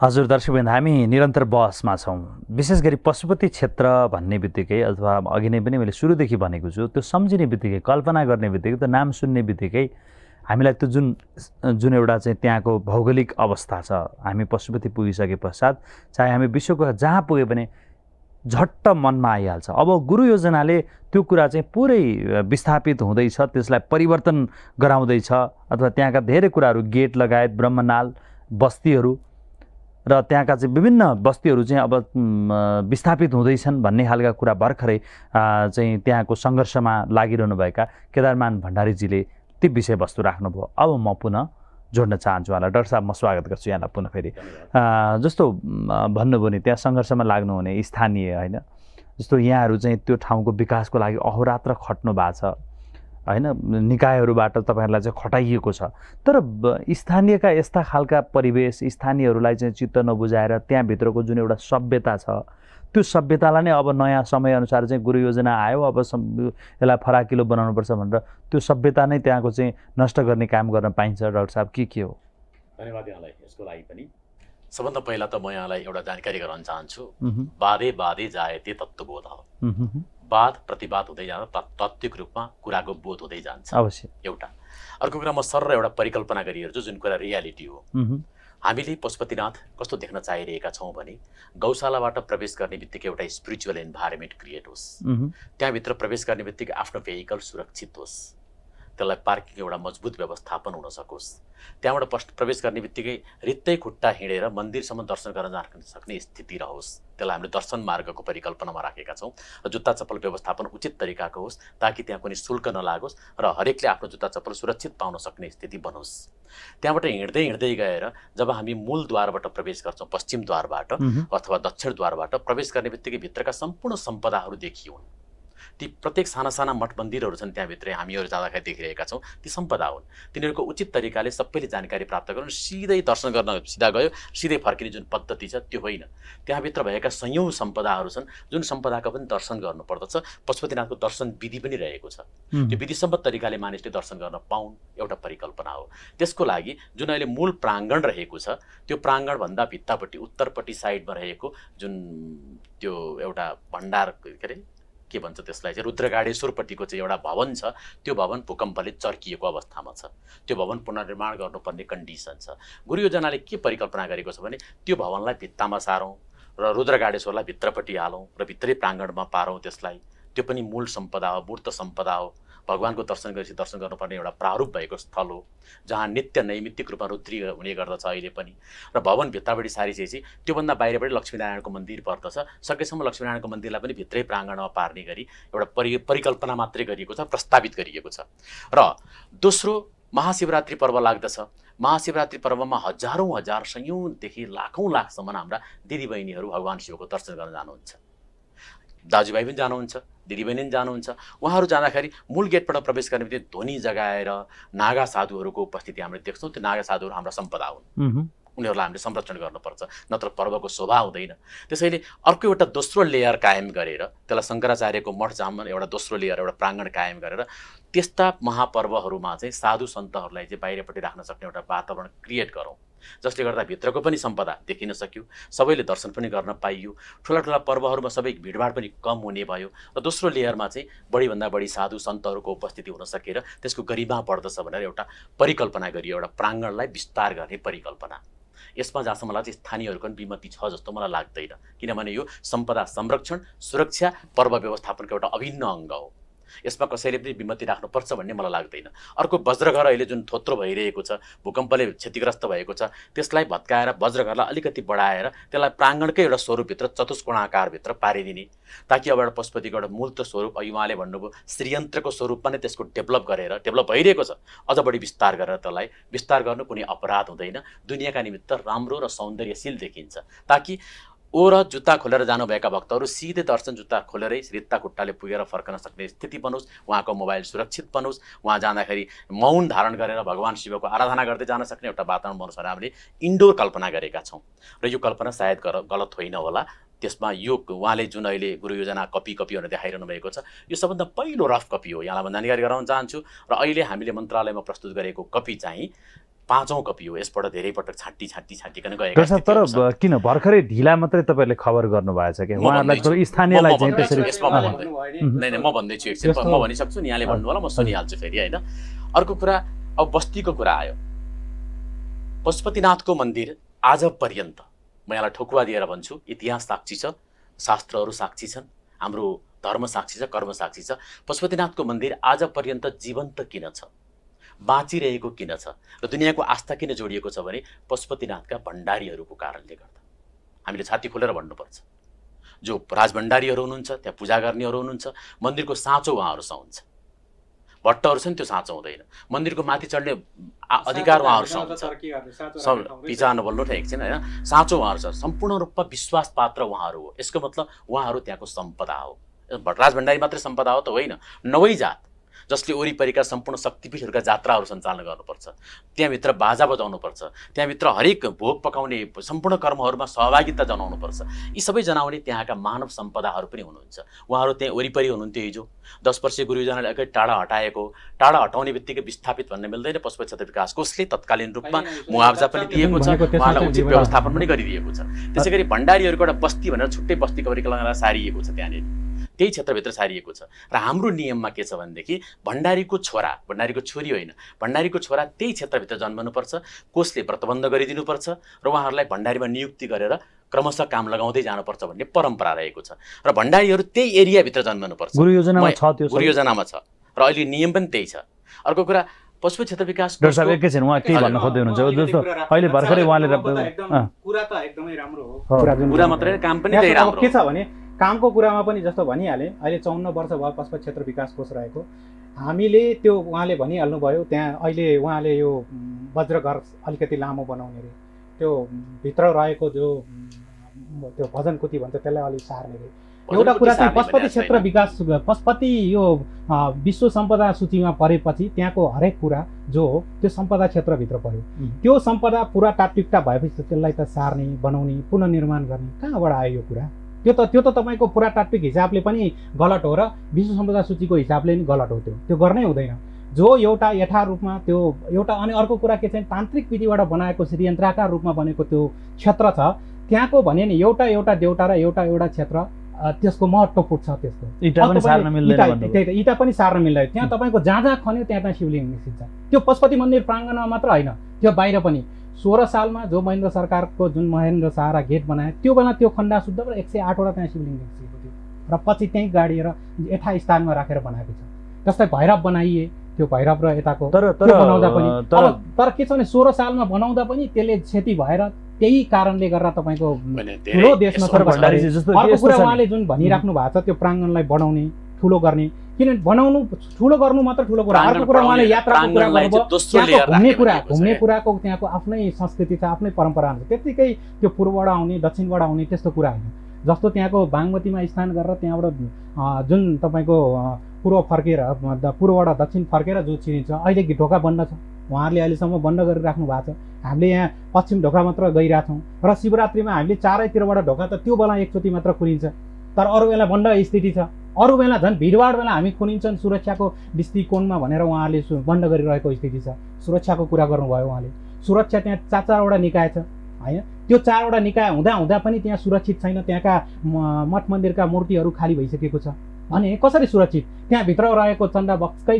हजुर दर्शकबिन हामी निरन्तर बहसमा छौँ। विशेष गरी पशुपति क्षेत्र भन्ने बित्तिकै अथवा अघि नै पनि मैले सुरुदेखि भनेको छु त्यो सम्झिने बित्तिकै कल्पना गर्ने बित्तिकै त्यो नाम सुन्ने बित्तिकै हामीलाई त्यो जुन जुन एउटा चाहिँ त्यहाँको भौगोलिक अवस्था छ हामी पशुपति पुगिसके पश्चात चाहे हामी विश्वको जहाँ पुगे पनि झट्ट मनमा आइहाल्छ। अब गुरु योजनाले त्यो कुरा चाहिँ पुरै विस्थापित हुँदैछ त्यसलाई परिवर्तन गराउँदैछ अथवा त्यहाँका धेरै कुराहरू गेट लगायत ब्रह्मनाल बस्तीहरू र त्यहाँका चाहिँ विभिन्न बस्तीहरू चाहिँ अब विस्थापित हुँदैछन् भन्ने खालका कुरा भर्खरै चाहिँ त्यहाँको सङ्घर्षमा लागिरहनुभएका केदारमान भण्डारीजीले ती विषयवस्तु राख्नुभयो। अब म पुनः जोड्न चाहन्छु उहाँलाई। डाक्टर साहब म स्वागत गर्छु यहाँलाई पुनः फेरि। जस्तो भन्नुभयो नि त्यहाँ सङ्घर्षमा लाग्नुहुने स्थानीय होइन? जस्तो यहाँहरू चाहिँ त्यो ठाउँको विकासको लागि अहोरात्र खट्नु भएको छ। होइन निकायहरूबाट तपाईँहरूलाई चाहिँ खटाइएको छ। तर स्थानीयका यस्ता खालका परिवेश स्थानीयहरूलाई चाहिँ चित्त नबुझाएर त्यहाँभित्रको जुन एउटा सभ्यता छ त्यो सभ्यतालाई नै अब नयाँ समयअनुसार चाहिँ गुरु योजना आयो अब यसलाई फराकिलो बनाउनुपर्छ भनेर त्यो सभ्यता नै त्यहाँको चाहिँ नष्ट गर्ने काम गर्न पाइन्छ। डाक्टर साहब के के हो? धन्यवाद यहाँलाई यसको लागि पनि। सबभन्दा पहिला त म यहाँलाई एउटा जानकारी गराउन चाहन्छु। बाधे बाधे जायते तत्त्वबोध वाद प्रतिवाद हुँदै जाँदा तात्विक रूपमा कुराको बोध हुँदै जान्छ। अवश्य। एउटा। अर्को कुरा म सर एउटा परिकल्पना गरिहेर्छु जुन कुरा रियालिटी हो। हामीले पशुपतिनाथ कस्तो देख्न चाहिरहेका छौँ भने गौशालाबाट प्रवेश गर्ने बित्तिकै एउटा स्पिरिचुअल इन्भाइरोमेन्ट क्रिएट होस्। त्यहाँभित्र प्रवेश गर्ने बित्तिकै आफ्नो भेहिकल सुरक्षित होस्। त्यसलाई पार्किङ एउटा मजबुत व्यवस्थापन हुन सकोस्। त्यहाँबाट प्रवेश गर्ने बित्तिकै रित्तै खुट्टा हिँडेर मन्दिरसम्म दर्शन गर्न जान सक्ने स्थिति रहोस्। त्यसलाई हामीले दर्शन मार्गको परिकल्पनामा राखेका छौँ र जुत्ता चप्पल व्यवस्थापन उचित तरिकाको होस् ताकि त्यहाँ कुनै शुल्क नलागोस् र हरेकले आफ्नो जुत्ता चप्पल सुरक्षित पाउन सक्ने स्थिति बनोस्। त्यहाँबाट हिँड्दै हिँड्दै गएर जब हामी मूल द्वारबाट प्रवेश गर्छौँ पश्चिम द्वारबाट अथवा दक्षिण द्वारबाट प्रवेश गर्ने बित्तिकै भित्रका सम्पूर्ण सम्पदाहरू देखियोन्। ती प्रत्येक साना साना मठ मन्दिरहरू छन् त्यहाँभित्रै हामीहरू जाँदाखेरि देखिरहेका छौँ। ती सम्पदा हुन्। तिनीहरूको उचित तरिकाले सबैले जानकारी प्राप्त गरौँ सिधै दर्शन गर्न सिधा गयो सिधै फर्किने जुन पद्धति छ त्यो होइन। त्यहाँभित्र भएका सयौँ सम्पदाहरू छन् जुन सम्पदाको पनि दर्शन गर्नुपर्दछ। पशुपतिनाथको दर्शन विधि पनि रहेको छ। त्यो विधिसम्म तरिकाले मानिसले दर्शन गर्न पाउन् एउटा परिकल्पना हो। त्यसको लागि जुन अहिले मूल प्राङ्गण रहेको छ त्यो प्राङ्गणभन्दा भित्तापट्टि उत्तरपट्टि साइडमा रहेको जुन त्यो एउटा भण्डार के अरे? के भन्छ त्यसलाई? चाहिँ रुद्रगाडेश्वरपट्टिको चाहिँ एउटा भवन छ। त्यो भवन भूकम्पले चर्किएको अवस्थामा छ। त्यो भवन पुनर्निर्माण गर्नुपर्ने कन्डिसन छ। गुरु योजनाले के परिकल्पना गरेको छ भने त्यो भवनलाई भित्तामा सारौँ र रुद्रगाडेश्वरलाई भित्रपट्टि हालौँ र भित्रै प्राङ्गणमा पारौँ त्यसलाई। त्यो पनि मूल सम्पदा हो मूर्त सम्पदा हो। भगवान्को दर्शन गरेपछि दर्शन गर्नुपर्ने एउटा प्रारूप भएको स्थल हो जहाँ नित्य नैमित्तिक रूपमा रुद्री हुने गर्दछ अहिले पनि। र भवन भित्रपट्टि सारिसकेपछि त्योभन्दा बाहिरपट्टि लक्ष्मीनारायणको मन्दिर पर्दछ। सकेसम्म लक्ष्मीनारायणको मन्दिरलाई पनि भित्रै प्राङ्गणमा पार्ने गरी एउटा परि परिकल्पना मात्रै गरिएको छ प्रस्तावित गरिएको छ। र दोस्रो महाशिवरात्रि पर्व लाग्दछ। महाशिवरात्रि पर्वमा हजारौँ हजार सयौँदेखि लाखौँ लाखसम्म हाम्रा दिदीबहिनीहरू भगवान् शिवको दर्शन गर्न जानुहुन्छ। दाजुभाइ पनि जानुहुन्छ दिदीबहिनी पनि जानुहुन्छ। उहाँहरू जाँदाखेरि मूल गेटबाट प्रवेश गर्ने बित्तिकै ध्वनि जगाएर नागा साधुहरूको उपस्थिति हामीले देख्छौँ। त्यो नागा साधुहरू हाम्रा सम्पदा हुन्। उनीहरूलाई हामीले संरक्षण गर्नुपर्छ नत्र पर्वको शोभा हुँदैन। त्यसैले अर्को एउटा दोस्रो लेयर कायम गरेर त्यसलाई शङ्कराचार्यको मठ जाम एउटा दोस्रो लेयर एउटा प्राङ्गण कायम गरेर त्यस्ता महापर्वहरूमा चाहिँ साधु सन्तहरूलाई चाहिँ बाहिरपट्टि राख्न सक्ने एउटा वातावरण क्रिएट गरौँ। जसले गर्दा भित्रको पनि सम्पदा देखिन सक्यो। सबैले दर्शन पनि गर्न पाइयो। ठुला ठुला पर्वहरूमा सबै भिडभाड पनि कम हुने भयो र दोस्रो लेयरमा चाहिँ बढीभन्दा बढी साधु सन्तहरूको उपस्थिति हुन सकेर त्यसको गरिमा बढ्दछ भनेर एउटा परिकल्पना गरियो एउटा प्राङ्गणलाई विस्तार गर्ने परिकल्पना। यसमा जहाँसम्म लाग्छ स्थानीयहरूको पनि विमति छ जस्तो मलाई लाग्दैन। किनभने यो सम्पदा संरक्षण सुरक्षा पर्व व्यवस्थापनको एउटा अभिन्न अङ्ग हो। यसमा कसैले पनि विमति राख्नुपर्छ भन्ने मलाई लाग्दैन। अर्को वज्रघर अहिले जुन थोत्रो भइरहेको छ भूकम्पले क्षतिग्रस्त भएको छ त्यसलाई भत्काएर वज्रघरलाई अलिकति बढाएर त्यसलाई प्राङ्गणकै एउटा स्वरूपभित्र चतुष्कोणाकारभित्र पारिदिने। ताकि अब एउटा पशुपतिको एउटा मूर्त स्वरूप अहिले उहाँले भन्नुभयो श्रीयन्त्रको स्वरूपमा नै त्यसको डेभलप गरेर डेभलप भइरहेको छ। अझ बढी विस्तार गरेर त्यसलाई विस्तार गर्नु कुनै अपराध हुँदैन। दुनियाँका निमित्त राम्रो र सौन्दर्यशील देखिन्छ। ताकि ओ र जुत्ता खोलेर जानुभएका भक्तहरू सिधै दर्शन जुत्ता खोलेरै रित्ता खुट्टाले पुगेर फर्कन सक्ने स्थिति बनोस् उहाँको मोबाइल सुरक्षित बनोस् उहाँ जाँदाखेरि मौन धारण गरेर भगवान् शिवको आराधना गर्दै जान सक्ने एउटा वातावरण बनोस् भनेर हामीले इन्डोर कल्पना गरेका छौँ। र यो कल्पना सायद गलत होइन होला। त्यसमा यो उहाँले जुन अहिले गुरु योजना कपी कपीहरू देखाइरहनु भएको छ यो सबभन्दा पहिलो रफ कपी हो। यहाँलाई म जानकारी गराउन चाहन्छु। र अहिले हामीले मन्त्रालयमा प्रस्तुत गरेको कपी चाहिँ पाँचौँ कपी हो यसबाट धेरै पटक छाँटी छाँटी छाँटिकन गएका साहब, तर किन? भर्खरै ढिला मात्रै तपाईँहरूले खबर गर्नुभएछ कि उहाँहरूलाई स्थानीयलाई नै नै म भन्दैछु एकछिन म भनिसक्छु नि यहाँले भन्नु होला म सुनिहाल्छु फेरि होइन? अर्को कुरा अब बस्तीको कुरा आयो। पशुपतिनाथको मन्दिर आज पर्यन्त म यहाँलाई ठोकुवा दिएर भन्छु इतिहास साक्षी छ शास्त्रहरू साक्षी छन् हाम्रो धर्म साक्षी छ कर्म साक्षी छ। पशुपतिनाथको मन्दिर आज पर्यन्त जीवन्त किन छ? बाँचिरहेको किन छ र दुनियाँको आस्था किन जोडिएको छ भने पशुपतिनाथका भण्डारीहरूको कारणले गर्दा। हामीले छाती खोलेर भन्नुपर्छ जो राजभण्डारीहरू हुनुहुन्छ त्यहाँ पूजा गर्नेहरू हुनुहुन्छ मन्दिरको साँचो उहाँहरूसँग हुन्छ। भट्टहरू छन् त्यो साँचो हुँदैन। मन्दिरको माथि चढ्ने अधिकार उहाँहरूसँग हुन्छ। पिछा नबोल्नु न एकछिन होइन? साँचो उहाँहरू छ। सम्पूर्ण रूपमा विश्वास पात्र उहाँहरू हो। यसको मतलब उहाँहरू त्यहाँको सम्पदा हो। भट्टराज भण्डारी मात्रै सम्पदा हो त होइन। नवै जात जसले वरिपरिका सम्पूर्ण शक्तिपीठहरूका जात्राहरू सञ्चालन गर्नुपर्छ। त्यहाँभित्र बाजा बजाउनुपर्छ। त्यहाँभित्र हरेक भोग पकाउने सम्पूर्ण कर्महरूमा सहभागिता जनाउनुपर्छ। यी सबै जनाउने त्यहाँका मानव सम्पदाहरू पनि हुनुहुन्छ। उहाँहरू त्यहाँ वरिपरि हुनुहुन्थ्यो हिजो। दस वर्षीय गुरुजनले एकै टाढा हटाएको टाढा हटाउने बित्तिकै विस्थापित भन्ने मिल्दैन। पशुपति क्षेत्र विकास कोषले तत्कालीन रूपमा मुआवजा पनि दिएको छ। उहाँलाई उचित व्यवस्थापन पनि गरिदिएको छ। त्यसै गरी भण्डारीहरूको एउटा बस्ती भनेर छुट्टै बस्तीको परिकल्पना सारिएको छ त्यहाँनिर। त्यही क्षेत्रभित्र सारिएको छ र हाम्रो नियममा के छ भनेदेखि भण्डारीको छोरा भण्डारीको छोरी होइन भण्डारीको छोरा त्यही क्षेत्रभित्र जन्मनुपर्छ कोषले व्रतबन्ध गरिदिनुपर्छ र उहाँहरूलाई भण्डारीमा नियुक्ति गरेर क्रमशः काम लगाउँदै जानुपर्छ भन्ने परम्परा रहेको छ र भण्डारीहरू त्यही एरियाभित्र जन्मनुपर्छ गुरु योजनामा छ त्यो गुरु? योजनामा छ र अहिले नियम पनि त्यही छ अर्को कुरा पशु क्षेत्र विकास डाक्टर साहब एकैछिन उहाँ केही भन्न खोज्दै हुनुहुन्छ जस्तो अहिले भर्खरै उहाँले कुरा त एकदमै राम्रो हो। कुरा मात्रै काम पनि त्यही राम्रो के छ भने कामको कुरामा पनि जस्तो भनिहालेँ अहिले चौन्न वर्ष भयो पशुपति क्षेत्र विकास कोष रहेको। हामीले त्यो उहाँले भनिहाल्नुभयो त्यहाँ अहिले उहाँले यो वज्रघर अलिकति लामो बनाउने रे। त्यो भित्र रहेको जो त्यो भजन कुती भन्छ त्यसलाई अलिक सार्ने रे। एउटा कुरा चाहिँ पशुपति क्षेत्र। विकास पशुपति यो विश्व सम्पदा सूचीमा परेपछि त्यहाँको हरेक कुरा जो हो त्यो सम्पदा क्षेत्रभित्र उम्. त्यो सम्पदा पुरा टाटुक्टा भएपछि त्यसलाई त सार्ने बनाउने पुनर्निर्माण गर्ने कहाँबाट आयो यो कुरा? त्यो त त्यो त तपाईँको पुरा टाटुक हिसाबले पनि गलत हो र विश्व सम्पदा सूचीको हिसाबले पनि गलत हो त्यो। त्यो गर्नै हुँदैन। जो एउटा यथा रूपमा त्यो एउटा अनि अर्को कुरा के चाहिँ तान्त्रिक विधिबाट बनाएको षड्यन्त्राकार रूपमा बनेको त्यो क्षेत्र छ। त्यहाँको भने नि एउटा एउटा देउटा र एउटा एउटा क्षेत्र त्यसको महत्त्व पुग्छ त्यसको। त्यही त, इँटा पनि सार्न मिल्दैन। त्यहाँ तपाईँको जहाँ जहाँ खन्यो त्यहाँ त्यहाँ शिवलिङ्ग निस्किन्छ त्यो पशुपति मन्दिर प्राङ्गणमा मात्र होइन। त्यो बाहिर पनि। सोह्र सालमा जो महेन्द्र सरकारको जुन महेन्द्र सहारा गेट बनायो त्यो बेला त्यो खण्डा शुद्ध एक सय आठवटा त्यहाँ शिवलिङ्ग निस्किएको थियो। र पछि त्यहीँ गाडिएर यथास्थानमा राखेर बनाएको छ। जस्तै भैरव बनाइए त्यो भैरव र यताको तर तर बनाउँदा पनि। तर अब तर के छ भने सोह्र सालमा बनाउँदा पनि त्यसले क्षति भएर त्यही कारणले गर्दा तपाईँको ठुलो देशमा अर्को कुरा उहाँले जुन भनिराख्नु भएको छ त्यो प्राङ्गणलाई बढाउने ठुलो गर्ने किनभने बनाउनु ठुलो गर्नु मात्र ठुलो कुरा अर्को कुरा उहाँले यात्राको कुरा गर्नुभयो। घुम्ने कुरा घुम्ने। कुराको त्यहाँको आफ्नै संस्कृति छ आफ्नै परम्परा हुन्छ। त्यत्तिकै त्यो पूर्वबाट आउने दक्षिणबाट आउने त्यस्तो कुरा होइन। जस्तो त्यहाँको बागमतीमा स्नान गरेर त्यहाँबाट जुन तपाईँको पूर्व फर्केर पूर्वबाट दक्षिण फर्केर जो चिनिन्छ अहिले ढोका बन्द छ। उहाँहरूले अहिलेसम्म बन्द गरिराख्नु भएको छ। हामीले यहाँ पश्चिम ढोका मात्र गइरहेछौँ र शिवरात्रिमा हामीले चारैतिरबाट ढोका त त्यो बेला एकचोटि मात्र खुलिन्छ तर अरू बेला बन्द स्थिति छ। अरू बेला झन् भिडभाड बेला हामी खुनिन्छन् सुरक्षाको दृष्टिकोणमा भनेर उहाँहरूले बन्द गरिरहेको स्थिति छ। सुरक्षाको कुरा गर्नुभयो उहाँले। सुरक्षा त्यहाँ चार चारवटा निकाय छ होइन? त्यो चारवटा निकाय हुँदा हुँदा पनि त्यहाँ सुरक्षित छैन त्यहाँका मठ मन्दिरका मूर्तिहरू खाली भइसकेको छ। भने कसरी सुरक्षित? त्यहाँभित्र रहेको चन्दा बक्सकै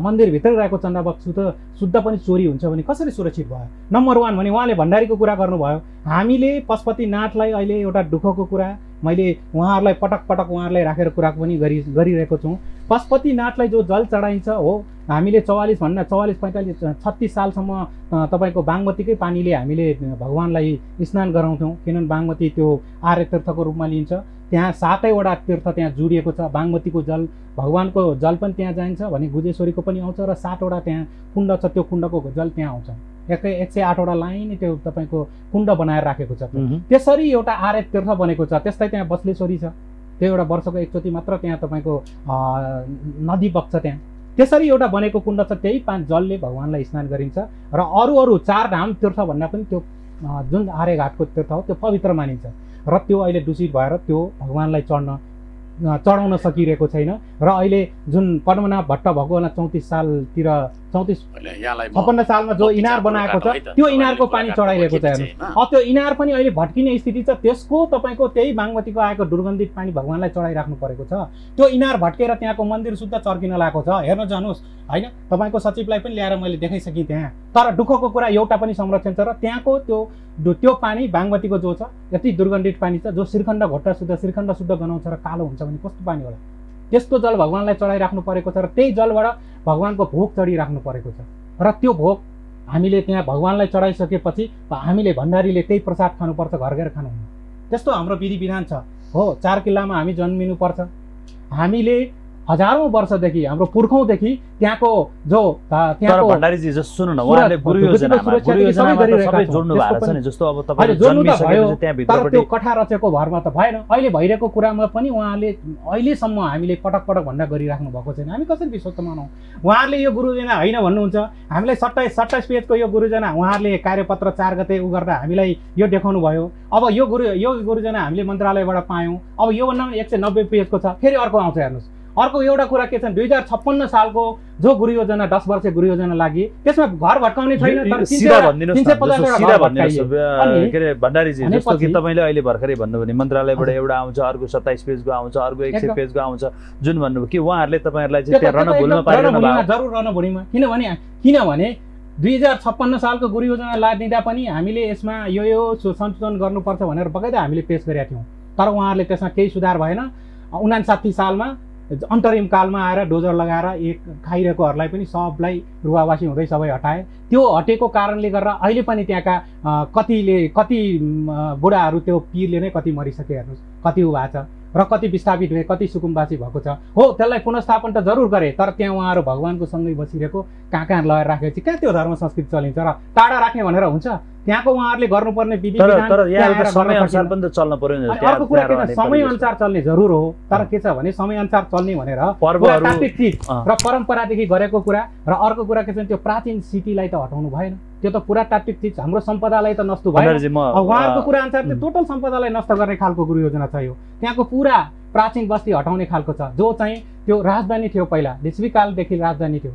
मन्दिरभित्रै रहेको चन्दा बक्स त शुद्ध पनि चोरी हुन्छ भने कसरी सुरक्षित भयो? नम्बर वान भने उहाँले भण्डारीको कुरा गर्नुभयो। हामीले पशुपतिनाथलाई अहिले एउटा दुःखको कुरा मैले उहाँहरूलाई पटक पटक उहाँहरूलाई राखेर कुरा पनि गरि गरिरहेको छौँ। पशुपतिनाथलाई जो जल चढाइन्छ हो हामीले चौवालिस भन्दा चौवालिस पैँतालिस छत्तिस सालसम्म तपाईँको बागमतीकै पानीले हामीले भगवान्लाई स्नान गराउँथ्यौँ। किनभने बागमती त्यो आर्य तीर्थको रूपमा लिन्छ त्यहाँ सातैवटा तीर्थ त्यहाँ जोडिएको छ। बागमतीको जल भगवान्को जल पनि त्यहाँ जान्छ भने गुजेश्वरीको पनि आउँछ र सातवटा त्यहाँ कुण्ड छ त्यो कुण्डको जल त्यहाँ आउँछ। एकै एक सय आठवटा लाइन त्यो तपाईँको कुण्ड बनाएर राखेको छ। त्यसरी एउटा आर्य तीर्थ बनेको छ। त्यस्तै त्यहाँ बस्लेश्वरी छ। त्यो एउटा वर्षको एकचोटि मात्र त्यहाँ तपाईँको नदी बग्छ त्यहाँ। त्यसरी एउटा बनेको कुण्ड छ। त्यही पाँच जलले भगवान्लाई स्नान गरिन्छ। र अरू अरू चार धाम तीर्थ भन्दा पनि त्यो जुन आर्यघाटको तीर्थ हो त्यो पवित्र मानिन्छ। र त्यो अहिले दूषित भएर त्यो भगवान्लाई चढ्न चढाउन सकिरहेको छैन। र अहिले जुन पद्मनाभ भट्ट भएको बेला चौतिस सालतिर चौतिस छप्पन्न सालमा जो इनार बनाएको छ त्यो इनारको पानी चढाइरहेको छ कि अब त्यो इनार पनि अहिले भट्किने स्थिति छ। त्यसको तपाईँको त्यही बागमतीको आएको दुर्गन्धित पानी भगवान्लाई चढाइराख्नु परेको छ। त्यो इनार भट्केर त्यहाँको मन्दिर शुद्ध चर्किन लागेको छ। हेर्न जानुहोस्। होइन? तपाईँको सचिवलाई पनि ल्याएर मैले देखाइसकेँ त्यहाँ। तर दुःखको कुरा एउटा पनि संरक्षण छ र त्यहाँको त्यो त्यो पानी बागमतीको जो छ यति दुर्गन्धित पानी छ जो श्रीखण्ड घोट्टा शुद्ध श्रीखण्ड शुद्ध गनाउँछ र कालो हुन्छ भने कस्तो पानी होला? त्यस्तो जल भगवान्लाई चढाइराख्नु परेको छ र त्यही जलबाट भगवान्को भोग चढिराख्नु परेको छ। र त्यो भोग हामीले त्यहाँ भगवान्लाई चढाइसकेपछि हामीले भण्डारीले त्यही प्रसाद खानुपर्छ घर गएर खानुहुन्न। त्यस्तो हाम्रो विधि विधान छ। हो चार किल्लामा हामी जन्मिनुपर्छ। हामीले हजारौँ वर्षदेखि हाम्रो पुर्खौँदेखि त्यहाँको जो तर अ, त्यहाँको भण्डारीजी जस्तो सुन्नु न सुरक्षा- उहाँले गुरु ढुकुटीको योजनामा सुरक्षा गुरु देखि योजनामा सबै त गरिरहेका सबै छौँ। जोड्नु भएको छ। त्यसको नि जस्तो अब अहिले तपाईँले जोड्नु त जन्मिसकेपछि भयो, त्यहाँ तर भित्रपट्टि त्यो कठा रचेको भरमा त भएन। अहिले भइरहेको कुरामा पनि उहाँले अहिलेसम्म हामीले पटक पटक भन्दा गरिराख्नु भएको छैन। हामी कसरी विश्वस्त मानौँ? उहाँहरूले यो गुरुजना होइन भन्नुहुन्छ। हामीलाई सत्ताइस सत्ताइस पेजको यो गुरुजना उहाँहरूले कार्यपत्र चार गते उ गर्दा हामीलाई यो देखाउनु भयो। अब यो गुरु यो गुरुजना हामीले मन्त्रालयबाट पायौँ। अब योभन्दा पनि एक सय नब्बे पेजको छ। फेरि अर्को आउँछ हेर्नुहोस्। अर्को एउटा कुरा के छ दुई हजार छप्पन्न सालको जो गुरु योजना दस वर्ष गुरु योजना लागि त्यसमा घर भट्काउने छैन भण्डारीजी जस्तो कि तपाईँले अहिले भर्खरै भन्नुभयो भने मन्त्रालयबाट। एउटा आउँछ अर्को सत्ताइस पेजको आउँछ अर्को एक सय। पेजको आउँछ जुन भन्नुभयो कि उहाँहरूले तपाईँहरूलाई जरुर रणभूमिमा किनभने किनभने दुई हजार छप्पन्न सालको गुरु योजना लादिँदा पनि हामीले यसमा यो यो संशोधन गर्नुपर्छ भनेर बगैँदा हामीले पेस गरेका थियौँ तर उहाँहरूले त्यसमा केही सुधार भएन उनासाठी सालमा अन्तरिम कालमा आएर डोजर लगाएर एक खाइरहेकोहरूलाई पनि सबलाई रुवावासी हुँदै सबै हटाए। त्यो हटेको कारणले गर्दा अहिले पनि त्यहाँका कतिले कति बुढाहरू त्यो पिरले नै कति मरिसके हेर्नुहोस्। कति उ भएको छ र कति विस्थापित भए कति सुकुम्बासी भएको छ। हो त्यसलाई पुनस्थापन त जरुर गरे तर त्यहाँ उहाँहरू भगवान्को सँगै बसिरहेको कहाँ कहाँ लगाएर राखेपछि कहाँ त्यो धर्म संस्कृति चलिन्छ र टाढा राख्ने भनेर हुन्छ? त्यहाँको उहाँहरूले गर्नुपर्ने विधि तर विधान तर त्यहाँ यहाँ आएर समय गर्न अनुसार सकिन्न। पनि त चल्न पर्यो अर्को कुरा के छ समय परिवेश। अनुसार चल्ने जरुर हो तर के छ भने समय अनुसार चल्ने भनेर पुरातात्विक चिज। र परम्परादेखि गरेको कुरा र अर्को कुरा के छ भने त्यो प्राचीन सिटीलाई त हटाउनु भएन त्यो त पुरातात्विक चिज हाम्रो सम्पदालाई त नष्ट भएन उहाँहरूको कुरा अनुसार उम्. टोटल सम्पदालाई नष्ट गर्ने खालको गुरु योजना छ यो त्यहाँको पुरा प्राचीन बस्ती हटाउने खालको छ जो चाहिँ त्यो राजधानी थियो पहिला लिच्छवीकालदेखि राजधानी थियो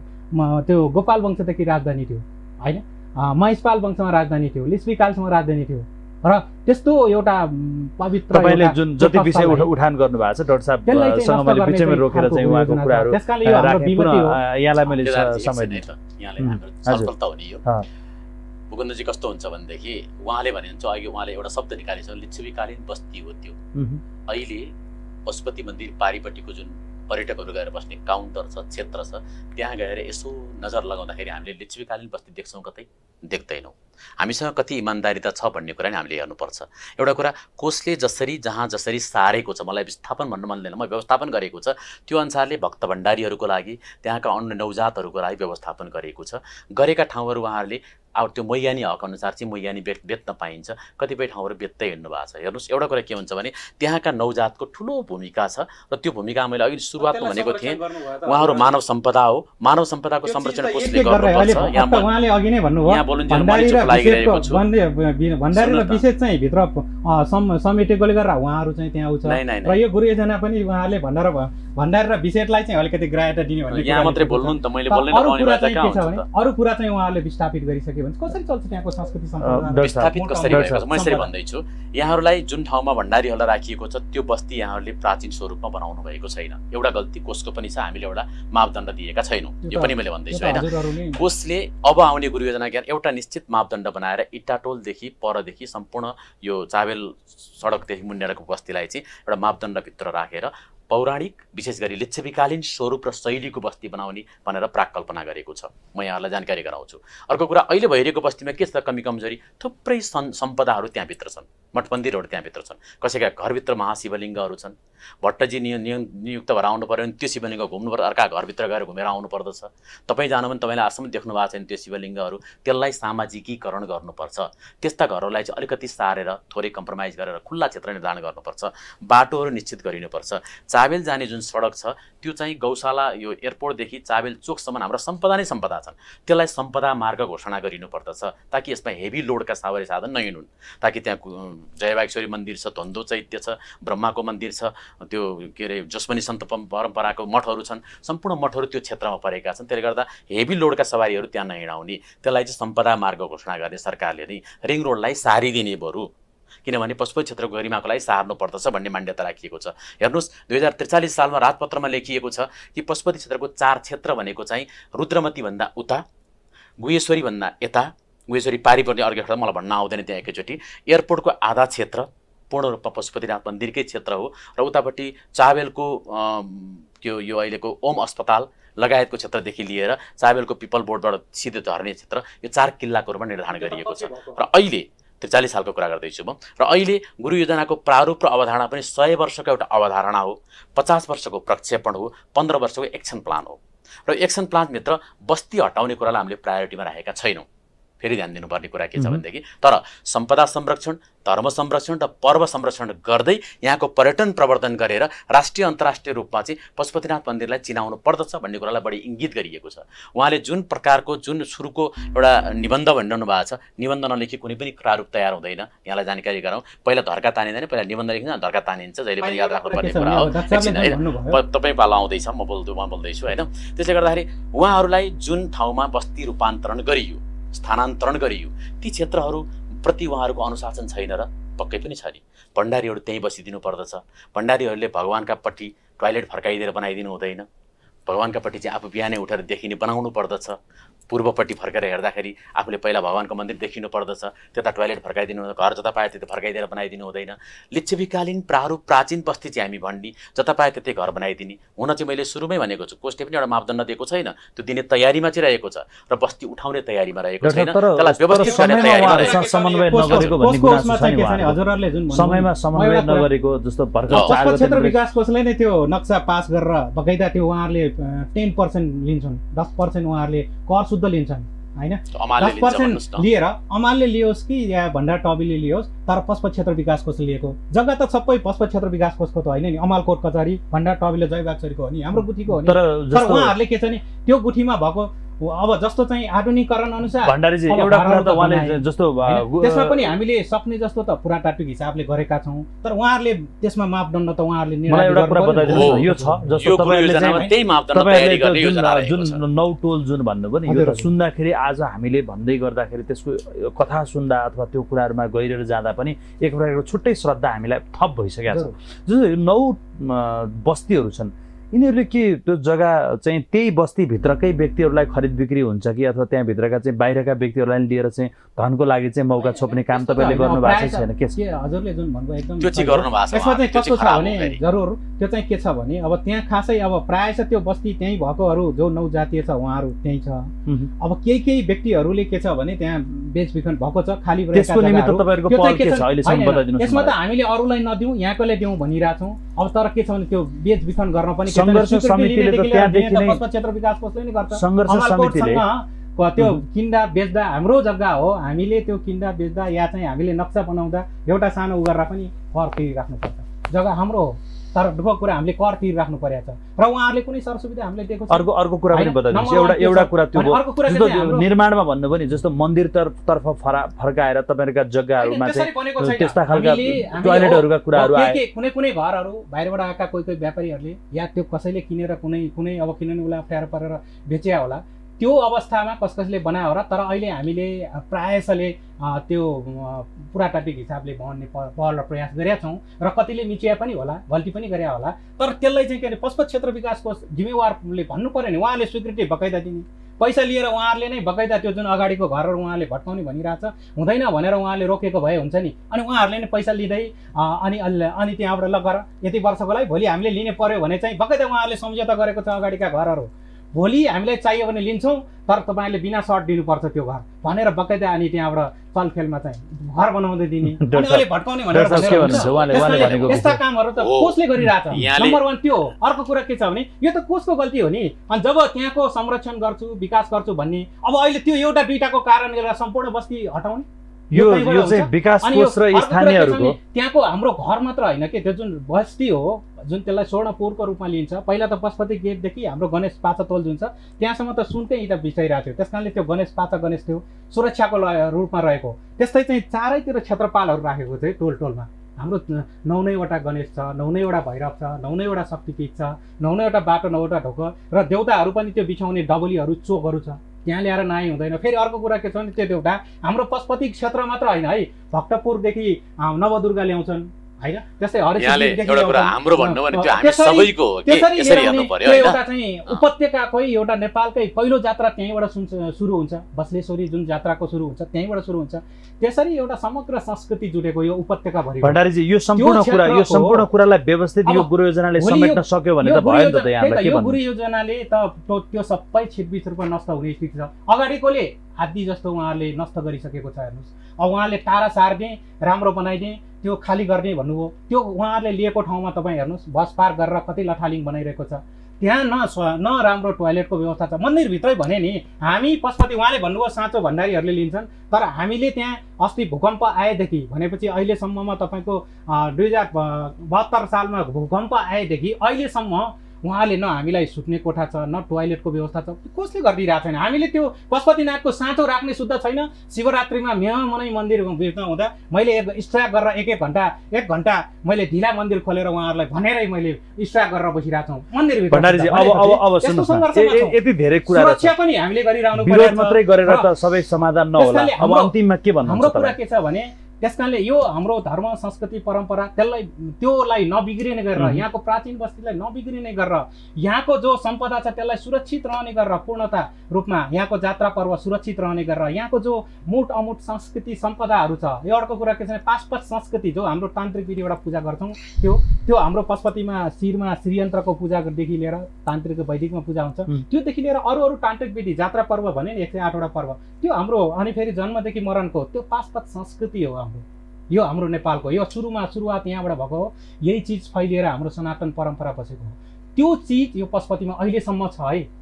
त्यो गोपाल वंशदेखि राजधानी थियो होइन महिषपाल वंशमा राजधानी थियो लिच्छवीकालसम्म राजधानी थियो र त्यस्तो एउटा पवित्र तपाईँले जुन जति विषय उठान गर्नु भएको छ डाक्टर साहबसँग नष्ट मैले बिचैमा रोकेर चाहिँ उहाँको। कुराहरू यहाँलाई मैले समय दिएँ उम्, हाम्रो। सफलता हुने यो। भूगन्धजी कस्तो हुन्छ भनेदेखि उहाँले भने हुन्छ अघि उहाँले एउटा शब्द निकालेको छ लिच्छवीकालीन बस्ती हो त्यो। अहिले पशुपति मन्दिर पारिपट्टिको जुन पर्यटकहरू गएर बस्ने काउन्टर छ क्षेत्र छ त्यहाँ गएर यसो नजर लगाउँदाखेरि हामीले लिच्छवीकालीन बस्ती देख्छौँ कतै देख्दैनौँ। हामीसँग कति इमान्दारिता छ भन्ने कुरा नि हामीले हेर्नुपर्छ। एउटा कुरा कोषले जसरी जहाँ जसरी सारेको छ मलाई विस्थापन भन्नु मन म व्यवस्थापन गरेको छ त्यो अनुसारले भक्त भण्डारीहरूको लागि त्यहाँका अन्य नवजातहरूको लागि व्यवस्थापन गरेको छ। गरेका ठाउँहरू उहाँहरूले अब त्यो मैयानी हक अनुसार चाहिँ मैयानी बेच बेच्न पाइन्छ। कतिपय ठाउँहरू बेच्दै हिँड्नु भएको छ। हेर्नुहोस् एउटा कुरा के हुन्छ भने त्यहाँका नवजातको ठुलो भूमिका छ र त्यो भूमिका मैले अघि सुरुवातमा भनेको थिएँ। उहाँहरू मानव सम्पदा हो। मानव सम्पदाको संरक्षण कसले गर्नुपर्छ? यहाँ बोलुन्जेल लागिरहेको छु। भन्ने- भि- भण्डारी र सुन्नु त। विशेष चाहिँ भित्र समेटेकोले गर्दा उहाँहरू चाहिँ त्यहाँ आउँछ। र यो गुरु योजना पनि उहाँहरूले भण्डार भण्डारी र विशेषलाई चाहिँ अलिकति ग्राह्यता दिने भन्ने यहाँ मात्रै। बोल्नु नि त मैले बोल्नै अरू कुरा चाहिँ के छ हुन्छ भने त? अरू कुरा चाहिँ उहाँहरूले विस्थापित गरिसक्यो भने कसरी चल्छ त्यहाँको संस्कृति विस्थापित कसरी भएको छ? म यसरी। भन्दैछु। यहाँहरूलाई जुन ठाउँमा भण्डारीहरूलाई राखिएको छ त्यो बस्ती यहाँहरूले प्राचीन स्वरूपमा बनाउनु भएको छैन। एउटा गल्ती कोषको पनि छ हामीले एउटा मापदण्ड दिएका छैनौँ। यो पनि मैले भन्दैछु होइन। कोषले अब आउने गुरु योजना ज्ञान एउटा निश्चित मापदण्ड बनाएर इटाटोलदेखि परदेखि सम्पूर्ण यो चाबेल सडकदेखि मुन्नेरको बस्तीलाई चाहिँ एउटा मापदण्डभित्र राखेर पौराणिक विशेष गरी लिच्छवीकालीन स्वरूप र शैलीको बस्ती बनाउने भनेर प्राकल्पना गरेको छ। म यहाँहरूलाई जानकारी गराउँछु। अर्को कुरा अहिले भइरहेको बस्तीमा के छ कमी कमजोरी? थुप्रै सन् सम्पदाहरू त्यहाँभित्र छन्। मठ मन्दिरहरू त्यहाँभित्र छन्। कसैका घरभित्र महाशिवलिङ्गहरू छन्। भट्टजी निय निय नियुक्त भएर आउनु पऱ्यो भने त्यो शिवलिङ्ग घुम्नु पर्छ अर्का घरभित्र गएर घुमेर आउनु पर्दछ। तपाईँ जानु भने तपाईँले आजसम्म देख्नु भएको छैन त्यो शिवलिङ्गहरू। त्यसलाई सामाजिकीकरण गर्नुपर्छ। त्यस्ता घरहरूलाई चाहिँ अलिकति सारेर थोरै कम्प्रोमाइज गरेर खुल्ला क्षेत्र निर्धारण गर्नुपर्छ। बाटोहरू निश्चित गरिनुपर्छ। चाबेल जाने जुन सडक छ त्यो चाहिँ गौशाला यो एयरपोर्टदेखि चाबेल चोकसम्म हाम्रो सम्पदा नै सम्पदा छन्। त्यसलाई सम्पदा मार्ग घोषणा गरिनुपर्दछ ताकि यसमा हेभी लोडका सावरे साधन नहिँडुन्। ताकि त्यहाँ जयबागेश्वरी मन्दिर छ धन्दो चैत्य छ ब्रह्माको मन्दिर छ त्यो के अरे जसमनी सन्त परम्पराको मठहरू छन् सम्पूर्ण मठहरू त्यो क्षेत्रमा परेका छन्। त्यसले गर्दा हेभी लोडका सवारीहरू त्यहाँ नहिँडाउने त्यसलाई चाहिँ सम्पदा मार्ग घोषणा गर्ने सरकारले नै रिङ रोडलाई सारिदिने बरु। किनभने पशुपति क्षेत्रको गरिमाको लागि सार्नु पर्दछ भन्ने मान्यता राखिएको छ। हेर्नुहोस् दुई हजार त्रिचालिस सालमा राजपत्रमा लेखिएको छ कि पशुपति क्षेत्रको चार क्षेत्र भनेको चाहिँ रुद्रमतीभन्दा उता गुहेश्वरीभन्दा यता गुहेश्वरी पारी पर्ने अर्को ठाउँ मलाई भन्न आउँदैन त्यहाँ एकैचोटि। एयरपोर्टको आधा क्षेत्र पूर्ण रूपमा पशुपतिनाथ मन्दिरकै क्षेत्र हो र उतापट्टि चाबेलको त्यो यो अहिलेको ओम अस्पताल लगायतको क्षेत्रदेखि लिएर चाबेलको पिपल बोर्डबाट सिधै झर्ने क्षेत्र यो चार किल्लाको रूपमा निर्धारण गरिएको छ। र अहिले त्रिचालिस सालको कुरा गर्दैछु म र अहिले गुरु योजनाको प्रारूप र अवधारणा पनि सय वर्षको एउटा अवधारणा हो पचास वर्षको प्रक्षेपण हो पन्ध्र वर्षको एक्सन प्लान हो। र एक्सन प्लानभित्र बस्ती हटाउने कुरालाई हामीले प्रायोरिटीमा राखेका छैनौँ। फेरि ध्यान दिनुपर्ने कुरा के छ। भनेदेखि तर सम्पदा संरक्षण धर्म संरक्षण र पर्व संरक्षण गर्दै यहाँको पर्यटन प्रवर्धन गरेर राष्ट्रिय अन्तर्राष्ट्रिय रूपमा चाहिँ पशुपतिनाथ मन्दिरलाई चिनाउनु पर्दछ भन्ने कुरालाई बढी इङ्गित गरिएको छ। उहाँले जुन प्रकारको जुन सुरुको एउटा निबन्ध भनिरहनु भएको छ निबन्ध नलेखी कुनै पनि प्रारूप तयार हुँदैन। यहाँलाई जानकारी गराउँ। पहिला धर्का तानिँदैन पहिला निबन्ध लेखिन्छ धर्का तानिन्छ जहिले पनि याद राख्नुपर्ने कुरा हो। एकछिन होइन? तपाईँ पालो आउँदैछ म बोल्छु म बोल्दैछु होइन? त्यसले गर्दाखेरि उहाँहरूलाई जुन ठाउँमा बस्ती रूपान्तरण गरियो स्थानान्तरण गरियो। ती क्षेत्रहरूप्रति उहाँहरूको अनुशासन छैन र पक्कै पनि छ नि। भण्डारीहरू त्यहीँ बसिदिनु पर्दछ। भण्डारीहरूले भगवान्का पट्टि टोयलेट फर्काइदिएर बनाइदिनु हुँदैन। भगवान्का पट्टि चाहिँ आफू बिहानै उठेर देखिने बनाउनु पर्दछ। पूर्वपट्टि फर्केर हेर्दाखेरि आफूले पहिला भगवान्को मन्दिर देखिनु पर्दछ त्यता टोयलेट फर्काइदिनु हुँदैन घर जता पायो त्यता फर्काइदिएर बनाइदिनु हुँदैन। लिच्छवीकालीन प्रारूप प्राचीन बस्ती चाहिँ हामी भन्ने जता पायो त्यतै घर बनाइदिने। हुन चाहिँ मैले सुरुमै भनेको छु कोष्टले पनि एउटा मापदण्ड दिएको छैन त्यो दिने तयारीमा चाहिँ रहेको छ र बस्ती उठाउने तयारीमा रहेको छैन। त्यसलाई व्यवस्थित गर्ने समयमा। समन्वय नगरेको जस्तो क्षेत्र विकास कोषले नै त्यो नक्सा पास गरेर बगैँदा त्यो उहाँहरूले टेन पर्सेन्ट लिन्छन् दस पर्सेन्ट उहाँहरूले कर शुद्ध लिन्छन् होइन? दस पर्सेन्ट न लिएर अमालले लियोस् कि या भण्डार टबीले लियोस् तर पशुपत क्षेत्र विकास कोषले लिएको? जग्गा त सबै पशुपत क्षेत्र विकास कोषको त होइन नि? अमाल कोट कचहरी भण्डार टबीले जयबागचरीको हो नि? हाम्रो गुठीको हो नि? तर उहाँहरूले के छ भने त्यो गुठीमा भएको अब जस्तो चाहिँ आधुनिकरण अनुसार भण्डारीजी एउटा कुरा त उहाँले। जस्तो त्यसमा पनि हामीले सक्ने जस्तो त पुरातात्विक हिसाबले गरेका छौँ तर उहाँहरूले त्यसमा मापदण्ड त उहाँहरूले मलाई एउटा कुरा। बताइदिनुहोस् न। यो छ जस्तो तपाईँहरूले योजनामा चाहिँ त्यही मापदण्ड तयारी तपाईँहरूले गर्ने त्यो योजना जुन नौ टोल जुन भन्नुभयो नि यो त। सुन्दाखेरि आज हामीले भन्दै गर्दाखेरि त्यसको कथा सुन्दा अथवा त्यो कुराहरूमा गहिरेर जाँदा पनि एक प्रकारको छुट्टै श्रद्धा हामीलाई थप भइसकेको छ यो नौ बस्तीहरू छन् यिनीहरूले के त्यो जग्गा चाहिँ त्यही बस्तीभित्रकै व्यक्तिहरूलाई खरिद बिक्री हुन्छ कि अथवा त्यहाँभित्रका चाहिँ बाहिरका व्यक्तिहरूलाई लिएर चाहिँ धनको लागि चाहिँ मौका छोप्ने काम तपाईँले गर्नु भएको छैन के हजुरले जुन भन्नुभयो एकदम यसमा चाहिँ कस्तो छ भने। जरुर त्यो चाहिँ के छ भने अब त्यहाँ खासै अब प्रायः छ त्यो बस्ती त्यहीँ भएकोहरू जो नौ जातीय छ उहाँहरू त्यहीँ छ। अब केही केही व्यक्तिहरूले के छ भने त्यहाँ बेचबिखन भएको छ खाली यसमा त। हामीले अरूलाई नदिउँ यहाँकोलाई दिउँ भनिरहेछौँ अब तर के छ भने त्यो बेचबिखन गर्न पनि सङ्घर्ष समितिले त त्यहाँदेखि नै- क्षेत्र विकास कोषले नै गर्छ? सङ्घर्ष समितिले। त्यो। किन्दा बेच्दा हाम्रो जग्गा हो हामीले त्यो किन्दा बेच्दा या चाहिँ हामीले नक्सा बनाउँदा एउटा सानो उ गरेर पनि कर तिरिराख्नुपर्छ जग्गा हाम्रो हो। तर दुःखको कुरा हामीले कर तिरिराख्नु परेको छ। र उहाँहरूले कुनै सरसुविधा हामीले दिएको छ? अर्को अर्को कुरा पनि बताइदिनुहोस् एउटा एउटा कुरा त्यो निर्माणमा भन्नुभयो नि जस्तो मन्दिर तर्फ फरा फर्काएर तपाईँहरूका जग्गाहरूमा चाहिँ। त्यस्ता खालका टोयलेटहरूका कुराहरू आए। कुनै कुनै घरहरू बाहिरबाट आएका कोही कोही व्यापारीहरूले या त्यो कसैले किनेर कुनै कुनै अब किनभने उसलाई अप्ठ्यारो परेर बेचे होला। त्यो अवस्थामा कस कसले बनायो होला तर अहिले हामीले प्रायःसले त्यो पुरातात्विक हिसाबले भन्ने पहल र प्रयास गरेका छौँ र कतिले मिचिया पनि होला गल्ती पनि गरे होला तर त्यसलाई चाहिँ के अरे पशुपत क्षेत्र विकास कोष जिम्मेवारले भन्नु पऱ्यो नि उहाँले स्वीकृति बकाइदा दिने। पैसा लिएर उहाँहरूले नै बकाइदा त्यो जुन अगाडिको घरहरू उहाँले भट्काउने भनिरहेछ हुँदैन भनेर उहाँले रोकेको भए हुन्छ नि। अनि उहाँहरूले नै पैसा लिँदै अनि अनि त्यहाँबाट ल गर यति वर्षको लागि भोलि हामीले लिने पर्यो भने चाहिँ बकाइदा उहाँहरूले सम्झौता गरेको छ अगाडिका घरहरू। भोलि हामीलाई चाहियो भने लिन्छौँ तर तपाईँहरूले बिना सर्ट दिनुपर्छ त्यो घर। भनेर बकाइदा अनि त्यहाँबाट चलखेलमा चाहिँ घर बनाउँदै दिने। भट्काउने भनेर यस्ता कामहरू त। कोषले गरिरहेछ। यहाँले- नम्बर वान त्यो हो। अर्को कुरा के छ भने यो त कोषको गल्ती हो नि? अनि जब त्यहाँको संरक्षण गर्छु विकास गर्छु भन्ने अब अहिले त्यो एउटा दुइटाको कारणले गर्दा सम्पूर्ण बस्ती हटाउने? यो यो चाहिँ? विकास कोष र स्थानीयहरूको त्यहाँको हाम्रो घर मात्र होइन के त्यो जुन बस्ती हो जुन त्यसलाई स्वर्णपुरको रूपमा लिन्छ पहिला त पशुपति गेटदेखि हाम्रो गणेश पाचा तोल जुन छ त्यहाँसम्म त सुनकै इँटा बिछाइरहेको थियो। त्यस कारणले त्यो गणेश पाचा गणेश थियो सुरक्षाको रूपमा रहेको। त्यस्तै चाहिँ चारैतिर क्षेत्रपालहरू राखेको थियो टोल टोलमा हाम्रो नौ नैवटा गणेश छ नौ नैवटा भैरव छ नौ नैवटा शक्तिपीठ छ नौ नैवटा बाटो नौवटा ढोक र देउताहरू पनि त्यो बिछाउने डबलीहरू चोकहरू छ। त्यहाँ ल्याएर नाइ हुँदैन। फेरि अर्को कुरा के छ भने त्यो देउता हाम्रो पशुपति क्षेत्र मात्र होइन है। भक्तपुरदेखि नवदुर्गा ल्याउँछन्। होइन हरिसिद्धिदेखि एउटा कुरा। हाम्रो भन्नु भने त्यो हामी सबैको हो यसरी हेर्नु पर्यो एउटा चाहिँ उपत्यकाकै एउटा नेपालकै पहिलो जात्रा त्यहीँबाट सुरु हुन्छ। बसलेश्वरी जुन जात्राको सुरु हुन्छ त्यहीँबाट सुरु हुन्छ। त्यसरी एउटा समग्र संस्कृति जुटेको यो उपत्यकाभरि भण्डारीजी यो सम्पूर्ण कुरा यो सम्पूर्ण कुरालाई व्यवस्थित यो गुरु योजनाले समेट्न यो- सक्यो भने यो त भयो नि त यहाँलाई त, के यो भन्नु? गुरु योजनाले त त्यो त्यो सबै छिटबिच रूपमा नष्ट हुने स्थिति छ। अगाडिकोले आदि जस्तो उहाँहरूले नष्ट गरिसकेको छ हेर्नुहोस्। अब उहाँले टाढा सार्ने राम्रो बनाइदिए त्यो खाली गर्ने भन्नुभयो। त्यो उहाँहरूले लिएको ठाउँमा तपाईँ हेर्नुहोस् बस पार्क गरेर कति लठालिङ बनाइरहेको छ। त्यहाँ न न राम्रो टोयलेटको व्यवस्था छ। मन्दिरभित्रै भने नि हामी पशुपति उहाँले भन्नुभयो साँचो भण्डारीहरूले लिन्छन् तर हामीले त्यहाँ अस्ति भूकम्प आएदेखि भनेपछि अहिलेसम्ममा तपाईँको दुई हजार बहत्तर सालमा भूकम्प आएदेखि अहिलेसम्म उहाँले न हामीलाई सुत्ने कोठा छ न टोयलेटको व्यवस्था छ कसले गरिदिरहेको छैन? हामीले त्यो पशुपतिनाथको साँचो राख्ने शुद्ध छैन। शिवरात्रिमा मेह मनै मन्दिर भित्र हुँदा मैले एक स्ट्राक गरेर एक एक घन्टा एक घन्टा मैले ढिला मन्दिर खोलेर उहाँहरूलाई भनेरै मैले स्ट्राक गरेर बसिरहेको छौँ। छ। मात्रै गरेर त सबै समाधान नहोला। अब अन्तिममा के भन्नुहुन्छ हाम्रो कुरा के छ भने त्यस कारणले यो हाम्रो धर्म संस्कृति परम्परा त्यसलाई त्योलाई नबिग्रिने गरेर. यहाँको प्राचीन बस्तीलाई नबिग्रिने गरेर यहाँको जो सम्पदा छ त्यसलाई सुरक्षित रहने गरेर पूर्णता रूपमा यहाँको जात्रा पर्व सुरक्षित रहने गरेर यहाँको जो मुठ अमुठ संस्कृति सम्पदाहरू छ यो अर्को कुरा के छ भने पाशपात संस्कृति जो हाम्रो तान्त्रिक विधिबाट पूजा गर्छौँ त्यो त्यो हाम्रो पशुपतिमा शिरमा श्रीयन्त्रको पूजादेखि लिएर तान्त्रिक वैदिकमा पूजा हुन्छ. त्योदेखि लिएर अरू अरू तान्त्रिक विधि जात्रा पर्व भने नि एक सय आठवटा पर्व त्यो हाम्रो अनि फेरि जन्मदेखि मरणको त्यो पाशपात संस्कृति हो यो हाम्रो नेपालको यो सुरुमा सुरुवात यहाँबाट भएको हो। यही चिज फैलिएर हाम्रो सनातन परम्परा बसेको हो। त्यो चिज यो पशुपतिमा अहिलेसम्म छ है।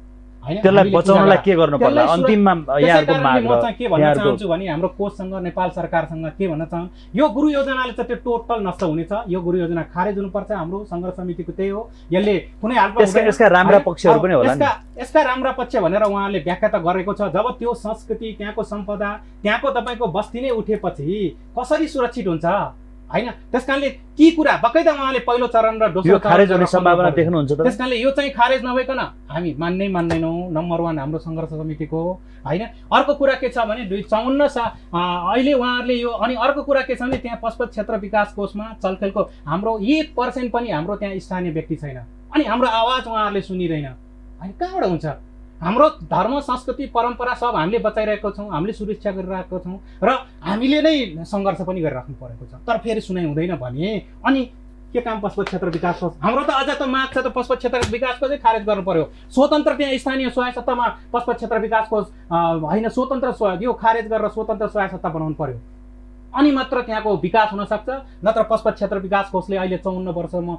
त्यसलाई बचाउनलाई के गर्नु पर्ला? अन्तिममा कारणले माग म चाहिँ के भन्न चाहन्छु भने हाम्रो कोषसँग नेपाल सरकारसँग के भन्न चाहन्छु यो गुरु योजनाले चाहिँ त्यो टोटल नष्ट हुनेछ। यो गुरु योजना खारेज हुनुपर्छ हाम्रो सङ्घर्ष समितिको त्यही हो। यसले कुनै यसका राम्रा? पक्षहरू पनि होला यसका राम्रा पक्ष भनेर उहाँले व्याख्या त गरेको छ। जब त्यो संस्कृति त्यहाँको सम्पदा त्यहाँको तपाईँको बस्ती नै उठेपछि कसरी सुरक्षित हुन्छ? होइन त्यस कारणले ती कुरा बकैदा उहाँले पहिलो चरण र दोस्रो खारेज हुने सम्भावना। देख्नुहुन्छ त्यस कारणले यो चाहिँ खारेज नभइकन हामी मान्नै मान्दैनौँ नम्बर वान हाम्रो सङ्घर्ष समितिको होइन? अर्को कुरा के छ भने दुई चौन्न सा अहिले उहाँहरूले यो अनि अर्को कुरा के छ भने त्यहाँ पशुपत क्षेत्र विकास कोषमा चलखेलको हाम्रो एक पर्सेन्ट पनि हाम्रो त्यहाँ स्थानीय व्यक्ति छैन। अनि हाम्रो आवाज उहाँहरूले सुनिँदैन। होइन कहाँबाट हुन्छ? हाम्रो धर्म संस्कृति परम्परा सब हामीले बचाइरहेको छौँ हामीले सुरक्षा गरिरहेको छौँ र हामीले नै सङ्घर्ष पनि गरिराख्नु परेको छ। तर फेरि सुनाइ हुँदैन भने अनि के काम पशुपत क्षेत्र विकास हाम्रो त अझ त माग छ त पशुपत क्षेत्र विकासको चाहिँ खारेज गर्नु पर्यो। स्वतन्त्र त्यहाँ स्थानीय स्वायत्तमा पशुपत क्षेत्र विकास कोष अँ, होइन स्वतन्त्र स्व यो खारेज गरेर स्वतन्त्र स्वायत्तता बनाउनु पर्यो। अनि मात्र त्यहाँको विकास हुनसक्छ नत्र पशुपत क्षेत्र विकास कोषले अहिले चौन्न वर्षमा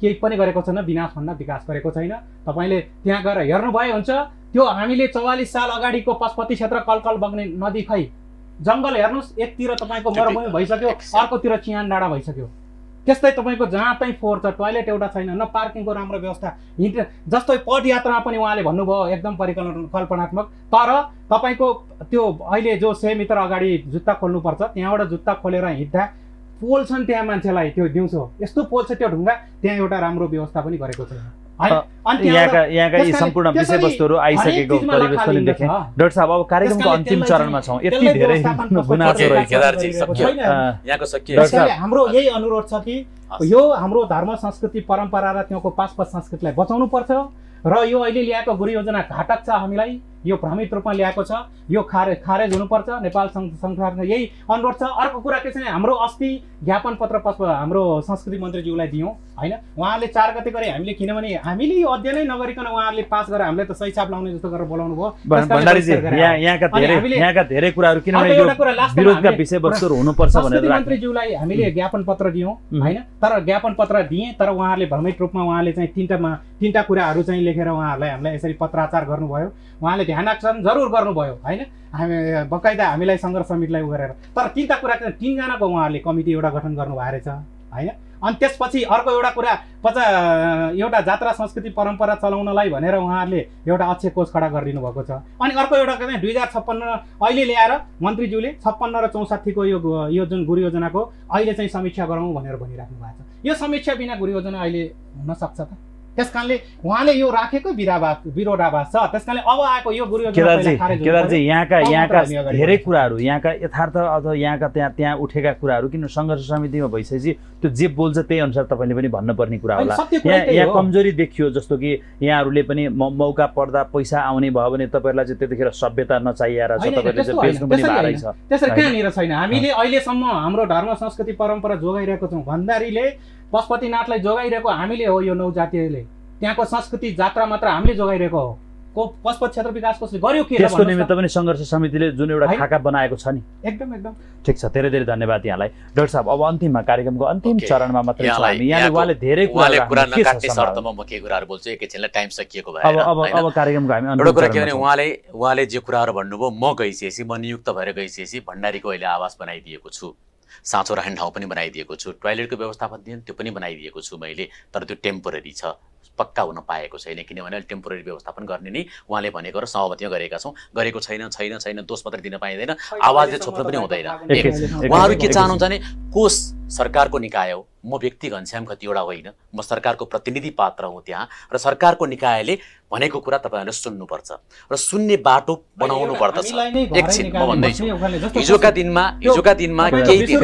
केही पनि गरेको छैन विनाशभन्दा विकास गरेको छैन। तपाईँले त्यहाँ गएर हेर्नुभयो हुन्छ त्यो हामीले चौवालिस साल अगाडिको पशुपति क्षेत्र कलकल बग्ने नदी खै जङ्गल हेर्नुहोस् एकतिर तपाईँको मरुभूमि भइसक्यो अर्कोतिर चियान डाँडा भइसक्यो। त्यस्तै तपाईँको जहाँ चाहिँ फोहोर छ टोयलेट एउटा छैन न पार्किङको राम्रो व्यवस्था। हिँड जस्तै पदयात्रामा पनि उहाँले भन्नुभयो एकदम परिकल्पना कल्पनात्मक। तर तपाईँको त्यो अहिले जो सय मिटर अगाडि जुत्ता खोल्नुपर्छ त्यहाँबाट जुत्ता खोलेर हिँड्दा पोल छन् त्यहाँ मान्छेलाई त्यो दिउँसो। यस्तो पोल छ त्यो ढुङ्गा त्यहाँ एउटा राम्रो व्यवस्था पनि गरेको छैन है? अनि त्यहाँबाट यहाँका यहाँका यी त्यसकारण- सम्पूर्ण विषयवस्तुहरू आइसकेको चिजमा परिवेश पनि लथालिङ्ग देखेँ। छ। डाक्टर साहब अब कार्यक्रमको अन्तिम चरणमा छौँ। यति धेरै गुनासो हाम्रो यही अनुरोध छ कि। यो हाम्रो धर्म संस्कृति परम्परा र त्यहाँको पासपात संस्कृतिलाई बचाउनु पर्छ र यो अहिले ल्याएको गुरु योजना घातक छ हामीलाई। यो भ्रमित रूपमा ल्याएको छ यो खारे खारेज हुनुपर्छ नेपाल सङ्घ संसारमा यही अनुरोध छ। अर्को कुरा के छ भने हाम्रो अस्ति ज्ञापन पत्र पस हाम्रो संस्कृति मन्त्रीज्यूलाई दियौँ होइन? उहाँहरूले चार गते गरे हामीले किनभने हामीले यो अध्ययनै नगरिकन उहाँहरूले पास गरेर हामीलाई त सही छाप लाउने जस्तो गरेर बोलाउनु भयो मन्त्रीज्यूलाई हामीले ज्ञापन पत्र दियौँ. होइन? तर ज्ञापन पत्र दिएँ तर उहाँहरूले भ्रमित रूपमा उहाँले चाहिँ तिनवटामा तिनवटा कुराहरू चाहिँ लेखेर उहाँहरूलाई हामीलाई यसरी पत्राचार गर्नुभयो। उहाँले ध्यान आकर्षण जरुर गर्नुभयो होइन? हामी बकाइदा हामीलाई सङ्घर्ष समितिलाई उ गरेर तर तिनवटा कुरा चाहिँ तिनजनाको उहाँहरूले कमिटी एउटा गठन गर्नुभएको रहेछ होइन? अनि त्यसपछि अर्को एउटा कुरा पचा एउटा जात्रा संस्कृति परम्परा चलाउनलाई भनेर उहाँहरूले एउटा अक्षय कोष खडा गरिदिनु भएको छ। अनि अर्को एउटा के दुई हजार छप्पन्न अहिले ल्याएर मन्त्रीज्यूले छप्पन्न र चौसठीको यो यो जुन गुरु योजनाको अहिले चाहिँ समीक्षा गरौँ भनेर भनिराख्नु भएको छ। यो समीक्षा बिना गुरु योजना अहिले हुन सक्छ त? त्यस कारणले उहाँले यो राखेको विरावास विरोधाभास छ त्यस कारणले अब आएको यो गुरु केदारजी केदारजी। यहाँका यहाँका धेरै। कुराहरू यहाँका यथार्थ अथवा यहाँका त्यहाँ त्यहाँ उठेका कुराहरू किन सङ्घर्ष समितिमा भइसकेपछि त्यो जे बोल्छ त्यही अनुसार तपाईँले पनि भन्नुपर्ने कुरा होला यहाँ यहाँ। कमजोरी देखियो जस्तो कि यहाँहरूले पनि मौका पर्दा पैसा आउने भयो भने तपाईँहरूलाई चाहिँ त्यतिखेर सभ्यता नचाहिएर छ चाहिँ बेच्नु पनि भारै। छ त्यसरी। कहाँनिर छैन हामीले अहिलेसम्म हाम्रो धर्म संस्कृति परम्परा जोगाइरहेको छौँ भण्डारीले पशुपतिनाथलाई जोगाइरहेको हामीले हो यो नौ जातीयले त्यहाँको संस्कृति जात्रा मात्र हामीले जोगाइरहेको हो को पशुपति क्षेत्र विकास कोषले गर्यो के र त्यसको निमित्त? पनि सङ्घर्ष समितिले जुन एउटा। खाका बनाएको छ नि एकदम एकदम ठिक छ धेरै धेरै धन्यवाद यहाँलाई डाक्टर साहब अब अन्तिममा कार्यक्रमको अन्तिम। चरणमा मात्रै छौँ यहाँलाई- हामी यहाँले उहाँले धेरै उहाँले कुरा नकाट्ने? शर्तमा म के कुराहरू बोल्छु एकैछिनलाई टाइम सकिएको अब भएर अब? अब कार्यक्रमको हामी एउटा कुरा के भने। उहाँले उहाँले जे कुराहरू भन्नुभयो म गइसकेपछि म नियुक्त भएर गइसकेपछि भण्डारीको अहिले आवास बनाइदिएको छु साँचो राख्ने ठाउँ पनि बनाइदिएको छु। टोइलेटको व्यवस्थापन थियो त्यो पनि बनाइदिएको छु मैले तर त्यो टेम्पोररी छ। पक्का हुन पाएको छैन किनभने अहिले टेम्पोररी व्यवस्थापन गर्ने नै उहाँले भनेको र सहमतिमा गरेका छौँ। गरेको छैन छैन छैन दोष मात्रै दिन पाइँदैन। आवाजले छोप्न पनि हुँदैन। उहाँहरू के चाहनुहुन्छ भने कोष सरकारको निकाय हो। म व्यक्ति घनश्याम खतिवडा होइन। म सरकारको प्रतिनिधि पात्र हुँ त्यहाँ र सरकारको निकायले भनेको कुरा तपाईँहरूले सुन्नुपर्छ र सुन्ने बाटो बनाउनु पर्दछ। एकछिन, म भन्दैछु। हिजोका दिनमा हिजोका दिनमा केही त्यो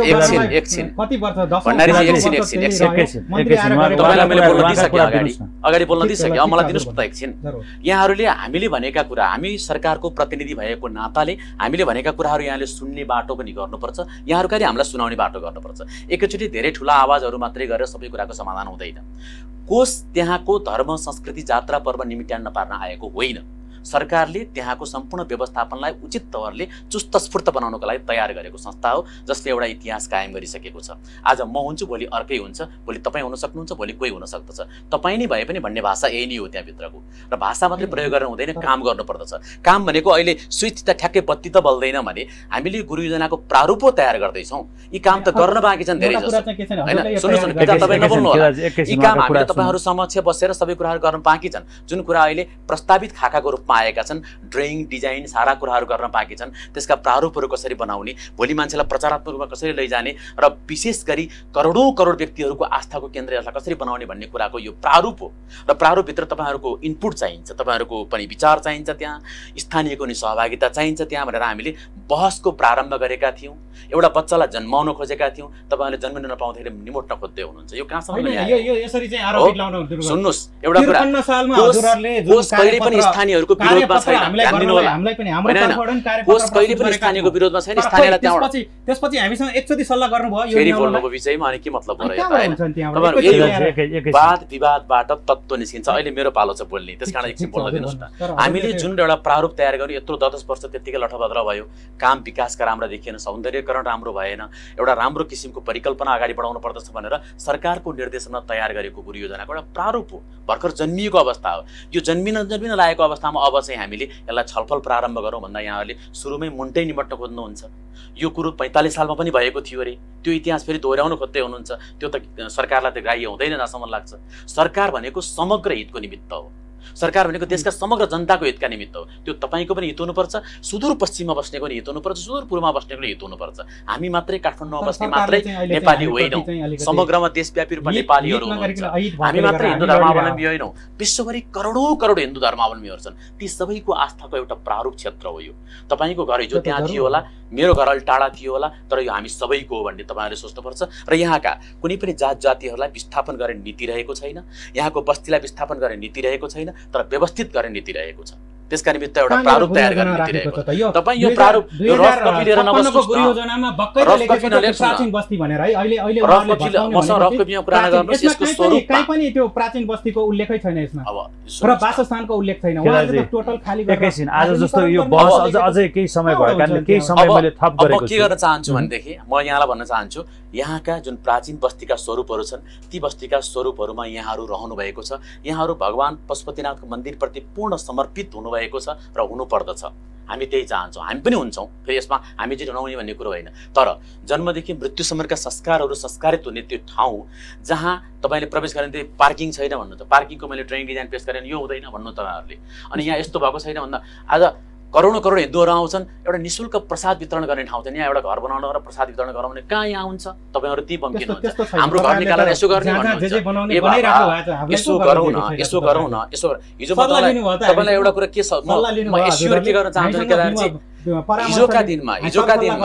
एकछिन, एकछिन। एकछिन, एकछिन, तपाईँलाई मैले बोल्न अगाडि। अगाडि बोल्न ठिक छ, दिइसकेँ ठिक अब मलाई दिनुहोस् न त एकछिन। यहाँहरूले हामीले भनेका कुरा हामी सरकारको प्रतिनिधि भएको नाताले हामीले भनेका कुराहरू यहाँले सुन्ने बाटो पनि गर्नुपर्छ। यहाँहरू कहिले हामीलाई सुनाउने बाटो गर्नुपर्छ। एकैचोटि धेरै ठुला आवाजहरू मात्रै गरेर सबै कुराको समाधान हुँदैन। कोष त्यहाँको धर्म संस्कृति जात्रा पर्व निमिट्यान्न पार्न आएको होइन। सरकारले त्यहाँको सम्पूर्ण व्यवस्थापनलाई उचित तवरले चुस्त स्फूर्त बनाउनको लागि तयार गरेको संस्था हो जसले एउटा इतिहास कायम गरिसकेको छ। आज म हुन्छु भोलि अर्कै हुन्छ भोलि तपाईँ हुन सक्नुहुन्छ भोलि कोही हुन सक्दछ। तपाईँ नै भए पनि भन्ने भाषा यही नै हो त्यहाँभित्रको। र भाषा मात्रै प्रयोग गर्न हुँदैन काम गर्नुपर्दछ। काम भनेको अहिले स्विच त ठ्याक्कै बत्ती त बल्दैन भने हामीले गुरु योजनाको प्रारूप तयार गर्दैछौँ। यी काम त गर्न बाँकी छन् धेरै होइन, यो सुन्नुहोस् न, तयार किताब गरेर- तपाईँ नबोल्नु होला। केदारजी, यी एकैछिन काम हामीले तपाईँहरू समक्ष बसेर सबै कुराहरू गर्न बाँकी छन्। जुन कुरा अहिले प्रस्तावित खाकाको रूपमा आएका छन् ड्रइङ डिजाइन सारा कुराहरू गर्न बाँकी छन्। त्यसका प्रारूपहरू कसरी बनाउने भोलि मान्छेलाई प्रचारात्मक रूपमा कसरी लैजाने र विशेष गरी करोडौँ करोड व्यक्तिहरूको आस्थाको केन्द्र यसलाई कसरी बनाउने भन्ने कुराको यो प्रारूप हो। र प्रारूपभित्र तपाईँहरूको इनपुट चाहिन्छ तपाईँहरूको पनि विचार चाहिन्छ त्यहाँ स्थानीयको नि सहभागिता चाहिन्छ त्यहाँ भनेर हामीले बहसको प्रारम्भ गरेका थियौँ। एउटा बच्चालाई जन्माउन खोजेका थियौँ। तपाईँहरूले जन्मिन नपाउँदाखेरि निमोट्न खोज्दै हुनुहुन्छ। यो कहाँसम्म। सुन्नुहोस् एउटा कुरा। कहिले पनि स्थानीयहरूको विरोधमा कार्यपत्र छैन। हामीलाई ध्यान दिनु गर्नलाई होला। हामीलाई पनि हाम्रो होइन, होइन। तर्फबाट पनि कार्यपत्र कोष कहिले पनि स्थानीयको। विरोधमा छैन स्थानीयलाई त्यहाँबाट। त्यसपछि हामीसँग एकचोटि सल्लाह गर्नुभयो फेरि। बोल्नुको विषयमा अनि के मतलब भयो। वाद विवादबाट तत्त्व निस्किन्छ। अहिले मेरो पालो छ बोल्ने। त्यस कारण एकछिन बोल्न दिनुहोस् न। हामीले जुन एउटा प्रारूप तयार गर्यो यत्रो दस दस वर्ष त्यत्तिकै लठभद्र भयो। काम विकासका राम्रा देखिएन सौन्दर्यकरण राम्रो भएन। एउटा राम्रो किसिमको परिकल्पना अगाडि बढाउनु पर्दछ भनेर सरकारको निर्देशनमा तयार गरेको गुरु योजनाको एउटा प्रारूप हो। भर्खर जन्मिएको अवस्था हो। यो जन्मिन जन्मिन लागेको अवस्थामा अब चाहिँ हामीले यसलाई छलफल प्रारम्भ गरौँ भन्दा यहाँहरूले सुरुमै मुन्टै निमट्न खोज्नुहुन्छ। यो कुरो पैँतालिस सालमा पनि भएको थियो अरे। त्यो इतिहास फेरि दोहोऱ्याउनु खोज्दै हुनुहुन्छ। त्यो त सरकारलाई त ग्राह्य हुँदैन जहाँसम्म लाग्छ। सरकार भनेको समग्र हितको निमित्त हो। सरकार भनेको देशका समग्र जनताको हितका निमित्त हो। त्यो तपाईँको पनि हित हुनुपर्छ सुदूरपश्चिममा बस्नेको पनि हित हुनुपर्छ सुदूर पूर्वमा बस्नेको हित हुनुपर्छ। हामी मात्रै काठमाडौँमा बस्ने मात्रै नेपाली होइनौँ। समग्रमा देशव्यापी रूपमा नेपालीहरू हुनुहुन्छ। हामी मात्रै हिन्दू धर्मावलम्बी होइनौँ। विश्वभरि करोडौँ करोड हिन्दू धर्मावलम्बीहरू छन्। ती सबैको आस्थाको एउटा प्रारूप क्षेत्र हो यो। तपाईँको घर हिजो त्यहाँ थियो। होला मेरो घर अलि टाढा थियो होला तर यो हामी सबैको हो भन्ने तपाईँहरूले सोच्नुपर्छ। र यहाँका कुनै पनि जात जातिहरूलाई विस्थापन गर्ने नीति रहेको छैन। यहाँको बस्तीलाई विस्थापन गर्ने नीति रहेको छैन। तर व्यवस्थित गर्ने नीति रहेको छ त्यसका निमित्त एउटा प्रारूप तयार गर्ने नीति रहेको छ तपाईँ यो 2000 प्रारूप यो रफ कपी लिएर 2056 नबस्नुहोस् को गुरु न। योजनामा बक्कैले रफ लेखेको कपी छ नलेख्नुहोस् त्यो न। प्राचीन बस्ती भनेर है अहिले अहिले रफ उहाँहरूले कपी भत्काउने मसँग रफ भनेपछि कपीमा कुरा प्राचीन- नगर्नुहोस् यसमा यसको कहीँ पनि- स्वरूप कहीँ पनि त्यो प्राचीन बस्तीको उल्लेखै छैन यसमा अब र सुन्नुहोस् न। वासस्थानको उल्लेख छैन केदारजी, उहाँहरूले त टोटल खाली गरेर एकैछिन आज जस्तो यो आधुनिकीकरण बहस गर्ने अझ अझै केही समय भएको कारणले केही? समय मैले थप अब गरेको के गर्न चाहन्छु। भनेदेखि म यहाँलाई भन्न चाहन्छु यहाँका जुन प्राचीन बस्तीका स्वरूपहरू छन् ती बस्तीका स्वरूपहरूमा यहाँहरू रहनु भएको छ। यहाँहरू भगवान् पशुपतिनाथको मन्दिरप्रति पूर्ण समर्पित हुनुभएको भएको छ र हुनुपर्दछ। हामी त्यही चाहन्छौँ। हामी पनि हुन्छौँ। फेरि यसमा हामी चाहिँ हुनाउने भन्ने कुरो होइन। तर जन्मदेखि मृत्युसम्मका संस्कारहरू संस्कारित हुने त्यो ठाउँ जहाँ तपाईँले प्रवेश गर्ने त्यो पार्किङ छैन भन्नु त। पार्किङको मैले ट्रेन डिजाइन पेस गरेँ यो हुँदैन भन्नु तपाईँहरूले अनि यहाँ यस्तो भएको छैन भन्दा आज करोडौँ करोड हिन्दूहरू आउँछन् एउटा निशुल्क प्रसाद वितरण गर्ने ठाउँ थियो यहाँ एउटा घर बनाउन र प्रसाद वितरण गरौँ भने कहाँ यहाँ हुन्छ? तपाईँहरू ती बम्किनुहुन्छ हाम्रो घर निकालेर यसो गर्ने यसो गरौँ न यसो गरौँ न यसो हिजो तपाईँलाई एउटा कुरा के छ म एस्योर के गर्न चाहन्छु हिजोका दिनमा हिजोका दिनमा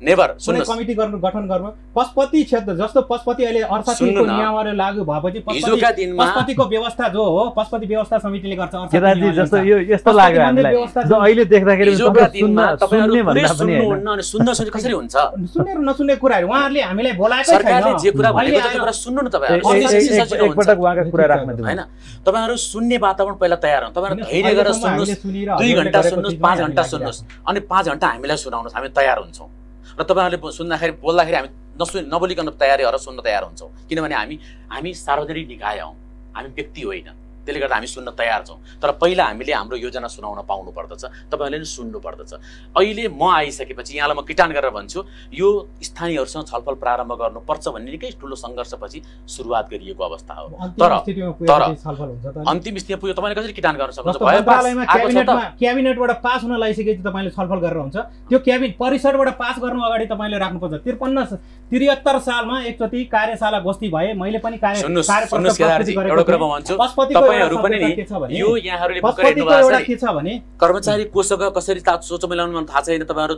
नेभर सुन्नुहोस्। कमिटी गर्नु गठन गर्नु पशुपति क्षेत्र जस्तो पशुपति अहिले अर्थशास्त्रको नियमहरू लागू भएपछि हिजोका दिनमा पशुपतिको व्यवस्था जो हो पशुपति व्यवस्था समितिले गर्छ केदारजी जस्तो यो यस्तो लाग्यो हामीलाई। जो अहिले देख्दाखेरि हिजोका दिनमा पनि होइन। सुन्नुहुन्न अनि सुन्न सुन्ने कसरी हुन्छ? सुन्ने र नसुन्ने कुराहरू। उहाँहरूले हामीलाई बोलाएकै सरकारले जे कुरा भनेको त्यो कुरा सुन्नु न तपाईँहरू एक- एकपटक उहाँका कुरा राख्न दिनु होइन? तपाईँहरू सुन्ने वातावरण पहिला तयार हुनु। तपाईँहरू धैर्य गरेर सुन्नुहोस्। दुई घन्टा सुन्नुहोस् पाँच घन्टा सुन्नुहोस्। अनि पाँच घन्टा हामीलाई सुनाउनुहोस् हामी तयार हुन्छौँ। र तपाईँहरूले सुन्दाखेरि बोल्दाखेरि हामी नसु नबोलिकन तयारी हर सुन्न तयार हुन्छौँ। किनभने हामी हामी सार्वजनिक निकाय हौँ हामी व्यक्ति होइन। त्यसले गर्दा हामी सुन्न तयार छौँ। तर पहिला हामीले हाम्रो योजना सुनाउन पाउनु पर्दछ तपाईँहरूले पनि सुन्नु पर्दछ अहिले म आइसकेपछि यहाँलाई म किटान गरेर भन्छु यो स्थानीयहरूसँग छलफल प्रारम्भ गर्नुपर्छ भन्ने निकै ठुलो सङ्घर्षपछि सुरुवात गरिएको अवस्था हो। तर- तर- अन्तिम स्थितिमा पुग्यो तपाईँले कसरी किटान गर्न सक्नुहुन्छ? क्याबिनेटबाट पास हुन लागिसकेपछि तपाईँले छलफल गरेर हुन्छ। त्यो क्याबिनेट परिषदबाट पास गर्नु अगाडि तपाईँले राख्नुपर्छ। त्रिपन्न त्रिहत्तर सालमा एकचोटि कार्यशाला गोष्ठी भए मैले पनि कार्य तपाईँहरू पनि नि यो यहाँहरूले पशुपतिको भएको छ नि के छ भने कर्मचारी कोषसँग कसरी सोचो मिलाउनु मन थाहा छैन तपाईँहरू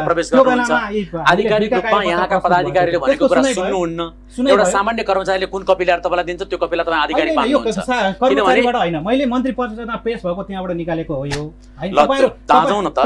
प्रवेश गर्नुहुन्छ। आधिकारिक रूपमा यहाँका पदाधिकारीले भनेको। कुरा। सुन्नुहुन्न। एउटा। सामान्य कर्मचारीले कुन कपी ल्याएर तपाईँलाई दिन्छ त्यो कपीलाई तपाईँ सा- कर्मचारीबाट होइन। मैले मन्त्री परिषदमा पेश भएको त्यहाँबाट निकालेको हो यो। ताजौँ न त।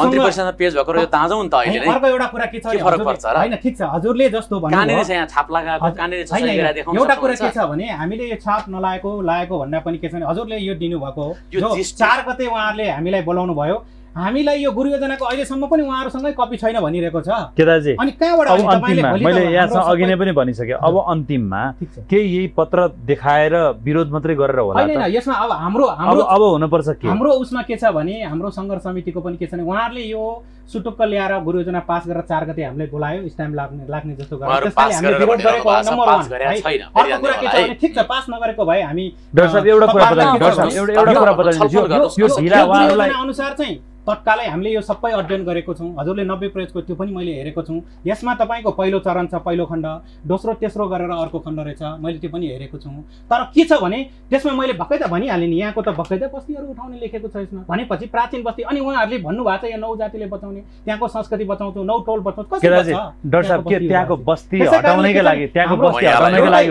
मन्त्री परिषदमा पेज भएको यो ताजौँ नि त अहिले अर्को एउटा कुरा के छ फरक पर्छ? होइन ठिक छ। हजुरले जस्तो कहाँनिर भन्नुभयो छ यहाँ छाप लगाएको कहाँनिर छ एउटा कुरा के? छ भने हामीले यो छाप नलाएको लागेको भन्दा पनि के छ भने हजुरले यो दिनुभएको हो। चार गते उहाँहरूले हामीलाई बोलाउनु भयो हामीलाई यो गुरु योजनाको अहिलेसम्म पनि उहाँहरूसँगै कपी छैन भनिरहेको छ। केदारजी अनि कहाँबाट अब अन्तिममा मैले यहाँसँग अघि नै पनि भनिसकेँ अब अन्तिममा केही यही पत्र देखाएर विरोध मात्रै गरेर होला होइन यसमा अब हाम्रो अब हाम्रो अब हुनुपर्छ के? हाम्रो उसमा के छ भने हाम्रो सङ्घर्ष समितिको पनि के छ भने उहाँहरूले यो सुटुक्क ल्याएर गुरु योजना पास गरेर चार गते हामीलाई बोलायो स्ट्याम्प लाग्ने लाग्ने जस्तो हामीले ठिक छ पास नगरेको भए हामी अनुसार चाहिँ तत्कालै हामीले यो सबै अध्ययन गरेको छौँ। हजुरले नब्बे पेजको त्यो पनि मैले हेरेको छु। यसमा तपाईँको पहिलो चरण छ पहिलो खण्ड। दोस्रो तेस्रो गरेर अर्को खण्ड रहेछ। मैले त्यो पनि हेरेको छु। तर के छ भने त्यसमा मैले भक्कै त भनिहालेँ नि यहाँको त भक्कै त बस्तीहरू उठाउने लेखेको छ यसमा। भनेपछि प्राचीन बस्ती अनि उहाँहरूले भन्नुभएको छ यहाँ नौ जातिले बचाउने त्यहाँको संस्कृति बचाउँछौँ नौ टोल बचाउँछौँ? डाक्टर साहब के त्यहाँको बस्ती हटाउनैको लागि त्यहाँको बस्ती हटाउनैको लागि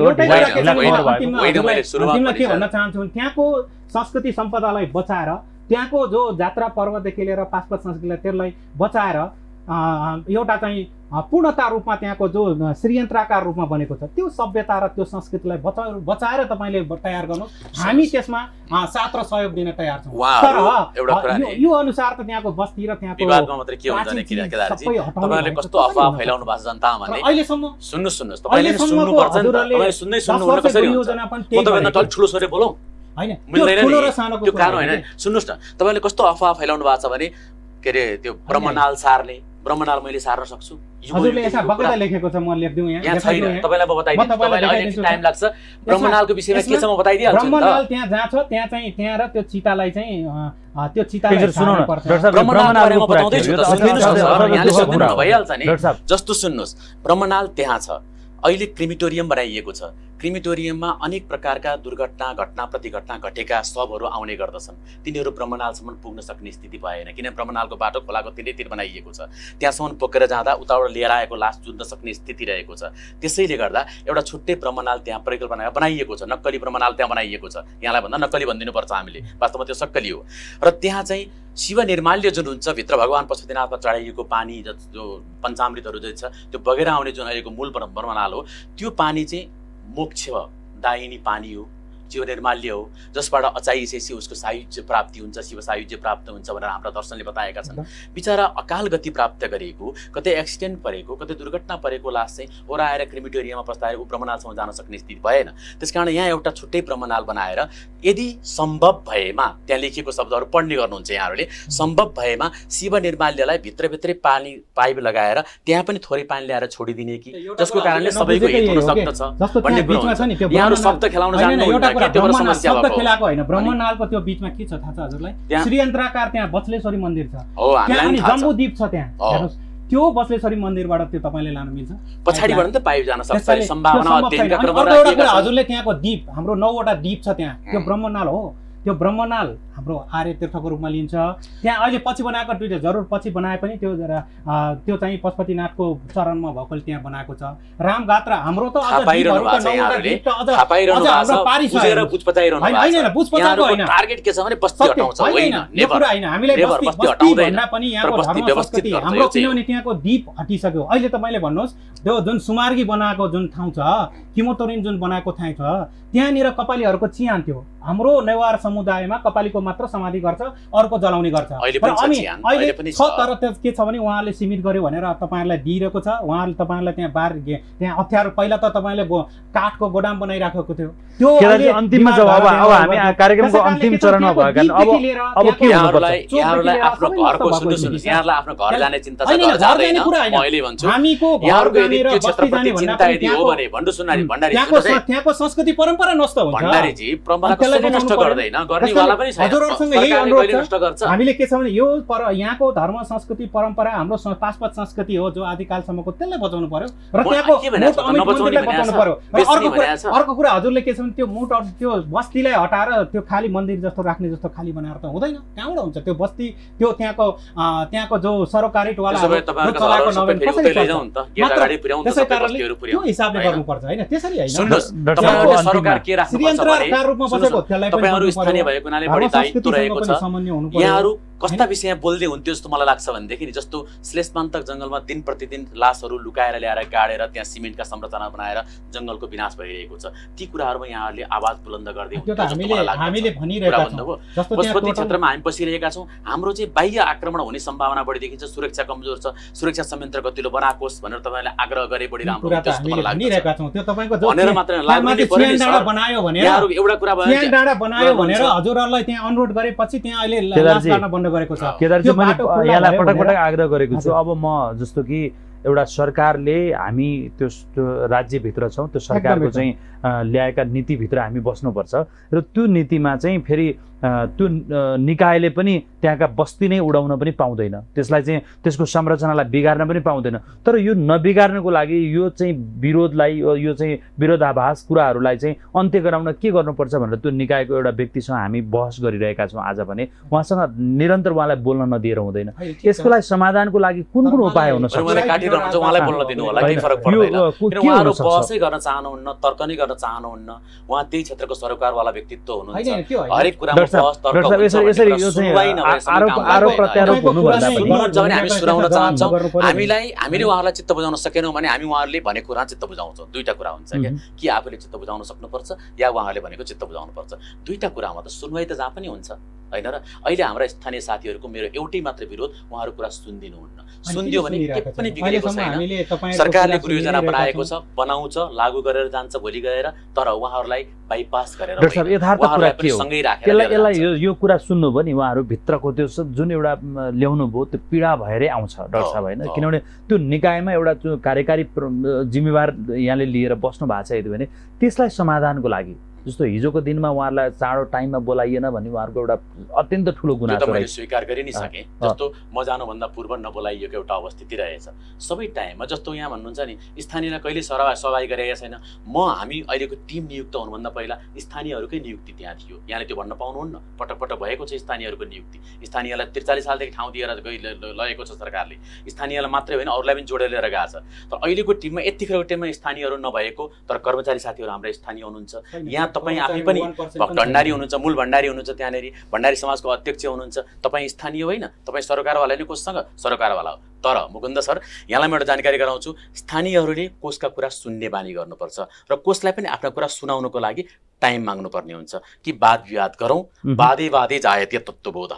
के भन्न चाहन्छु भने त्यहाँको संस्कृति सम्पदालाई बचाएर त्यहाँको जो जात्रा पर्वदेखि लिएर पासपोर्ट संस्कृतिलाई त्यसलाई बचाएर एउटा चाहिँ पूर्णता रूपमा त्यहाँको जो अँ, श्रीयन्त्राकार रूपमा बनेको छ त्यो सभ्यता र त्यो संस्कृतिलाई बचा बचाएर तपाईँले तयार गर्नुहोस्। हामी त्यसमा साथ र सहयोग दिन तयार छौँ। तर यो- अनुसार त त्यहाँको बस्ती र त्यहाँको होइन सुन्नुहोस् न तपाईँले कस्तो अफवाह फैलाउनु भएको छ भने के अरे त्यो ब्रह्मनाल सार्ने ब्रह्मनाल मैले सार्न सक्छु। यहाँ। छैन। तपाईँलाई म बताइदिन्छु तपाईँलाई अलिकति। टाइम लाग्छ? ब्रह्मनालको विषयमा के छ म बताइदिइहाल्छु ब्रह्मनाल त्यहाँ जहाँ छ चाहिँ र त्यो चितालाई चाहिँ त्यो चितालाई सुनौ न बारेमा बताउँदैछु त, यहाँले। भइहाल्छ नि। जस्तो सुन्नुहोस् ब्रह्मनाल त्यहाँ छ। अहिले क्रिमिटोरियम बनाइएको छ। क्रिमिटोरियममा अनेक प्रकारका दुर्घटना घटना प्रतिघटना घटेका शवहरू आउने गर्दछन्। तिनीहरू ब्रह्मनालसम्म पुग्न सक्ने स्थिति भएन किन ब्रह्मनालको बाटो खोलाको तिरैतिर बनाइएको छ। त्यहाँसम्म बोकेर जाँदा उताबाट लिएर आएको लास जुझ्न सक्ने स्थिति रहेको छ। त्यसैले गर्दा एउटा छुट्टै ब्रह्मनाल त्यहाँ परिकल्पना बनाइएको छ नक्कली ब्रह्मनाल त्यहाँ बनाइएको छ। यहाँलाई भन्दा नक्कली भनिदिनुपर्छ हामीले। वास्तवमा त्यो सक्कली हो। र त्यहाँ चाहिँ शिव निर्माल्य जुन हुन्छ भित्र भगवान् पशुपतिनाथमा चढाइएको पानी ज- पञ्चामृतहरू जो छ त्यो बगेर आउने जुन अहिलेको मूल ब्रह्म- ब्रह्मनाल हो त्यो पानी चाहिँ मोक्ष दायिनी पानी हो। शिव निर्माल्य हो जसबाट अचाइसकेपछि उसको सायुज्य प्राप्ति हुन्छ शिव सायुज्य प्राप्त हुन्छ भनेर हाम्रा दर्शनले बताएका छन्। बिचरा अकाल गति प्राप्त गरेको कतै एक्सिडेन्ट परेको कतै दुर्घटना परेको लास चाहिँ ओराएर क्रिमिटोरियममा प्रस्ताएर ऊ ब्रह्मनालसम्म जान सक्ने स्थिति भएन। त्यस कारण यहाँ एउटा छुट्टै ब्रह्मनाल बनाएर यदि सम्भव भएमा त्यहाँ लेखिएको शब्दहरू पढ्ने गर्नुहुन्छ यहाँहरूले सम्भव भएमा शिव निर्माल्यलाई भित्रभित्रै पानी पाइप लगाएर त्यहाँ पनि थोरै पानी ल्याएर छोडिदिने कि जसको कारणले सबैको हित हुन सक्दछ भन्ने कुरो यहाँहरू शब्द खेलाउन खेलाएको होइन। ब्रह्मनालको त्यो बिचमा के छ थाहा छ हजुरलाई? श्रीयन्त्राकार त्यहाँ बचलेश्वरी मन्दिर छ। त्यहाँ अनि जम्बूद्वीप छ त्यहाँ। हेर्नुहोस् त्यो बचलेश्वरी मन्दिरबाट त्यो तपाईँले लानु मिल्छ। पछाडिबाट त पाइप जान सक्छ। सम्भावना अर्को एउटा कुरा। हजुरले त्यहाँको द्वीप हाम्रो नौवटा द्वीप छ त्यहाँ। त्यो. ब्रह्मनाल हो। त्यो ब्रह्मनाल हाम्रो आर्य तीर्थको रूपमा लिन्छ। त्यहाँ अहिले पछि बनाएको दुइटा जरुर पछि बनाए पनि त्यो त्यो चाहिँ पशुपतिनाथको चरणमा भएकोले त्यहाँ बनाएको छ। रामगात्रा हाम्रो त त त हाम्रो। किनभने त्यहाँको द्वीप हटिसक्यो। अहिले तपाईँले भन्नुहोस् त्यो जुन सुमार्गी बनाएको जुन ठाउँ छ किमोतोरिन जुन बनाएको ठाउँ छ त्यहाँनिर कपालीहरूको चिहान थियो। हाम्रो नेवार समुदायमा कपालीको मात्र समाधि गर्छ अर्को जलाउने गर्छ। अहिले छ अनि अहिले। तर त्यो के छ भने उहाँले सीमित गर्यो भनेर तपाईँहरूलाई दिइरहेको छ। उहाँले तपाईँहरूलाई त्यहाँ बार त्यहाँ अप्ठ्यारो पहिला त तपाईँले काठको गोदाम बनाइराखेको थियो। त्यो अन्तिममा अब अब हामी। कार्यक्रमको अन्तिम चरणमा अब अब के यहाँहरूलाई आफ्नो घरको सुन्नुहोस्। यहाँहरूलाई घर जाने चिन्ता छ घर जाँदैन भन्छु हामीको यहाँहरूको यदि त्यो क्षेत्रप्रति चिन्ता यदि हो त्यहाँको- भने भण्डु सुनारी भण्डारी त्यहाँको सुन्नुहोस् है, त्यहाँको संस्कृति परम्परा नष्ट हुन्छ। भण्डारीजी परम्परा त्यसलाई कस्तो नष्ट बनाउनु गर्दैन गर्नेवाला पनि छैन। हजुरहरूसँग यही अनुरोध छ। हामीले के छ भने यो पर यहाँको धर्म संस्कृति परम्परा हाम्रो पाशुपत संस्कृति हो जो आदिकालसम्मको त्यसलाई बचाउनु पर्यो। र त्यहाँको बचाउनु? पर्यो। र अर्को कुरा? अर्को कुरा हजुरले के छ भने त्यो मुठ अ- त्यो बस्तीलाई हटाएर त्यो खाली मन्दिर जस्तो राख्ने जस्तो खाली बनाएर त हुँदैन। कहाँबाट हुन्छ? त्यो बस्ती त्यो त्यहाँको त्यहाँको जो त्यसै कारणले बस्तीहरू त्यो हिसाबले? गर्नुपर्छ होइन? त्यसरी होइन। सरकार के राख्नुपर्छ भने? तपाईँहरू स्थानीय। भएको हुनाले बढी रहेको छ। यहाँहरू कस्ता? विषयमा बोल्दै हुन्थ्यो जस्तो मलाई लाग्छ भनेदेखि नि जस्तो श्लेषमान्तक जङ्गलमा दिन प्रतिदिन लासहरू लुकाएर ल्याएर गाडेर त्यहाँ सिमेन्टका संरचना बनाएर जङ्गलको विनाश भइरहेको छ। ती कुराहरूमा यहाँहरूले आवाज बुलन्द गर्दै पशुपति क्षेत्रमा हामी बसिरहेका छौँ। हाम्रो चाहिँ बाह्य आक्रमण हुने सम्भावना बढी देखिन्छ सुरक्षा कमजोर छ। सुरक्षा संयन्त्र गतिलो बनाकोस् भनेर तपाईँहरूले आग्रह गरे बढी राम्रो भनेर मात्र एउटा कुरा भयो। हजुरहरूलाई त्यहाँ अनुरोध गरेपछि त्यहाँ अहिले गरेको छ केदारजी मैले यहाँलाई पटक पटक आग्रह गरेको छु। अब म जस्तो कि एउटा सरकारले हामी त्यो राज्यभित्र छौँ त्यो सरकारको। चाहिँ ल्याएका नीतिभित्र हामी बस्नुपर्छ र त्यो नीतिमा चाहिँ फेरि त्यो निकायले पनि त्यहाँका बस्ती नै उडाउन पनि पाउँदैन। त्यसलाई चाहिँ त्यसको संरचनालाई बिगार्न पनि पाउँदैन। तर यो नबिगार्नको लागि यो चाहिँ विरोधलाई यो चाहिँ विरोधाभास कुराहरूलाई चाहिँ अन्त्य गराउन के गर्नुपर्छ भनेर त्यो निकायको एउटा व्यक्तिसँग हामी बहस गरिरहेका छौँ आज भने उहाँसँग निरन्तर उहाँलाई बोल्न नदिएर हुँदैन। यसको लागि समाधानको लागि कुन कुन उपाय हुन सक्छ? मलाई काटिरहनुहुन्छ उहाँलाई बोल्न दिनु होला केही होइन, फरक यो, पर्दैन अ, कु- किन के हुन उहाँहरू सक्छ? बहसै गर्न चाहनुहुन्न तर्क नै गर्न चाहनुहुन्न उहाँ त्यही क्षेत्रको सरकारवाला व्यक्तित्व हुनुहुन्छ। हरेक कुरामा हामीलाई हामीले उहाँहरूलाई चित्त बुझाउन सकेनौँ भने हामी उहाँहरूले भनेको कुरा चित्त बुझाउँछौँ दुईवटा कुरा हुन्छ क्या। कि आफूले चित्त बुझाउन सक्नुपर्छ या उहाँहरूले भनेको चित्त बुझाउनु पर्छ दुईवटा कुरामा त सुनवाई त जहाँ पनि हुन्छ होइन र अहिले हाम्रा स्थानीय साथीहरूको मेरो एउटै मात्र विरोध उहाँहरू कुरा सुनिदिनुहुन्न सुनिदियो भने के पनि? बिग्रेको छैन सरकारले कुरा गृह योजना बनाएको छौँ। बनाउँछ लागू गरेर जान्छ भोलि गएर तर उहाँहरूलाई बाइपास गरेर डाक्टर साहब होइन। यथार्थ कुरा उहाँहरूलाई के पनि हो सँगै राखेर यसलाई। यो यो कुरा सुन्नुभयो नि उहाँहरू भित्रको त्यो जुन एउटा ल्याउनु भयो त्यो पीडा भएरै आउँछ डाक्टर साहब होइन। किनभने त्यो निकायमा एउटा कार्यकारी जिम्मेवार यहाँले लिएर बस्नु भएको छ यदि भने त्यसलाई समाधानको लागि जस्तो हिजोको दिनमा उहाँहरूलाई चाँडो टाइममा बोलाइएन भने उहाँहरूको एउटा अत्यन्त ठुलो गुनासो त मैले स्वीकार गरि नै सकेँ। जस्तो म जानुभन्दा पूर्व नबोलाइएको एउटा अवस्थिति रहेछ। सबै टाइममा जस्तो यहाँ भन्नुहुन्छ नि स्थानीयलाई कहिले सभा सभाइ गरेका छैन। म हामी अहिलेको टिम नियुक्त हुनुभन्दा पहिला स्थानीयहरूकै नियुक्ति त्यहाँ थियो। यहाँले त्यो भन्न पाउनुहुन्न। पटक पटक भएको छ स्थानीयहरूको नियुक्ति। स्थानीयलाई त्रिचालिस सालदेखि ठाउँ दिएर गइ लगेको छ सरकारले। स्थानीयलाई मात्रै होइन अरूलाई पनि जोडेर लिएर गएको छ। तर अहिलेको टिममा यतिखेरको टिममा स्थानीयहरू नभएको तर कर्मचारी साथीहरू हाम्रा स्थानीय हुनुहुन्छ। यहाँ तपाईँ आफै पनि 1% भक्त भण्डारी हुनुहुन्छ मूल भण्डारी हुनुहुन्छ त्यहाँनिर भण्डारी समाजको अध्यक्ष हुनुहुन्छ। तपाईँ स्थानीय होइन तपाईँ सरकारवाला नै कोषसँग सरकारवाला हो। तर मुकुन्द सर यहाँलाई म एउटा जानकारी गराउँछु स्थानीयहरूले कोषका कुरा सुन्ने बानी गर्नुपर्छ र कोषलाई पनि आफ्ना कुरा सुनाउनको लागि टाइम माग्नुपर्ने हुन्छ। कि वाद विवाद गरौँ वादे वादे जायते तत्त्वबोध।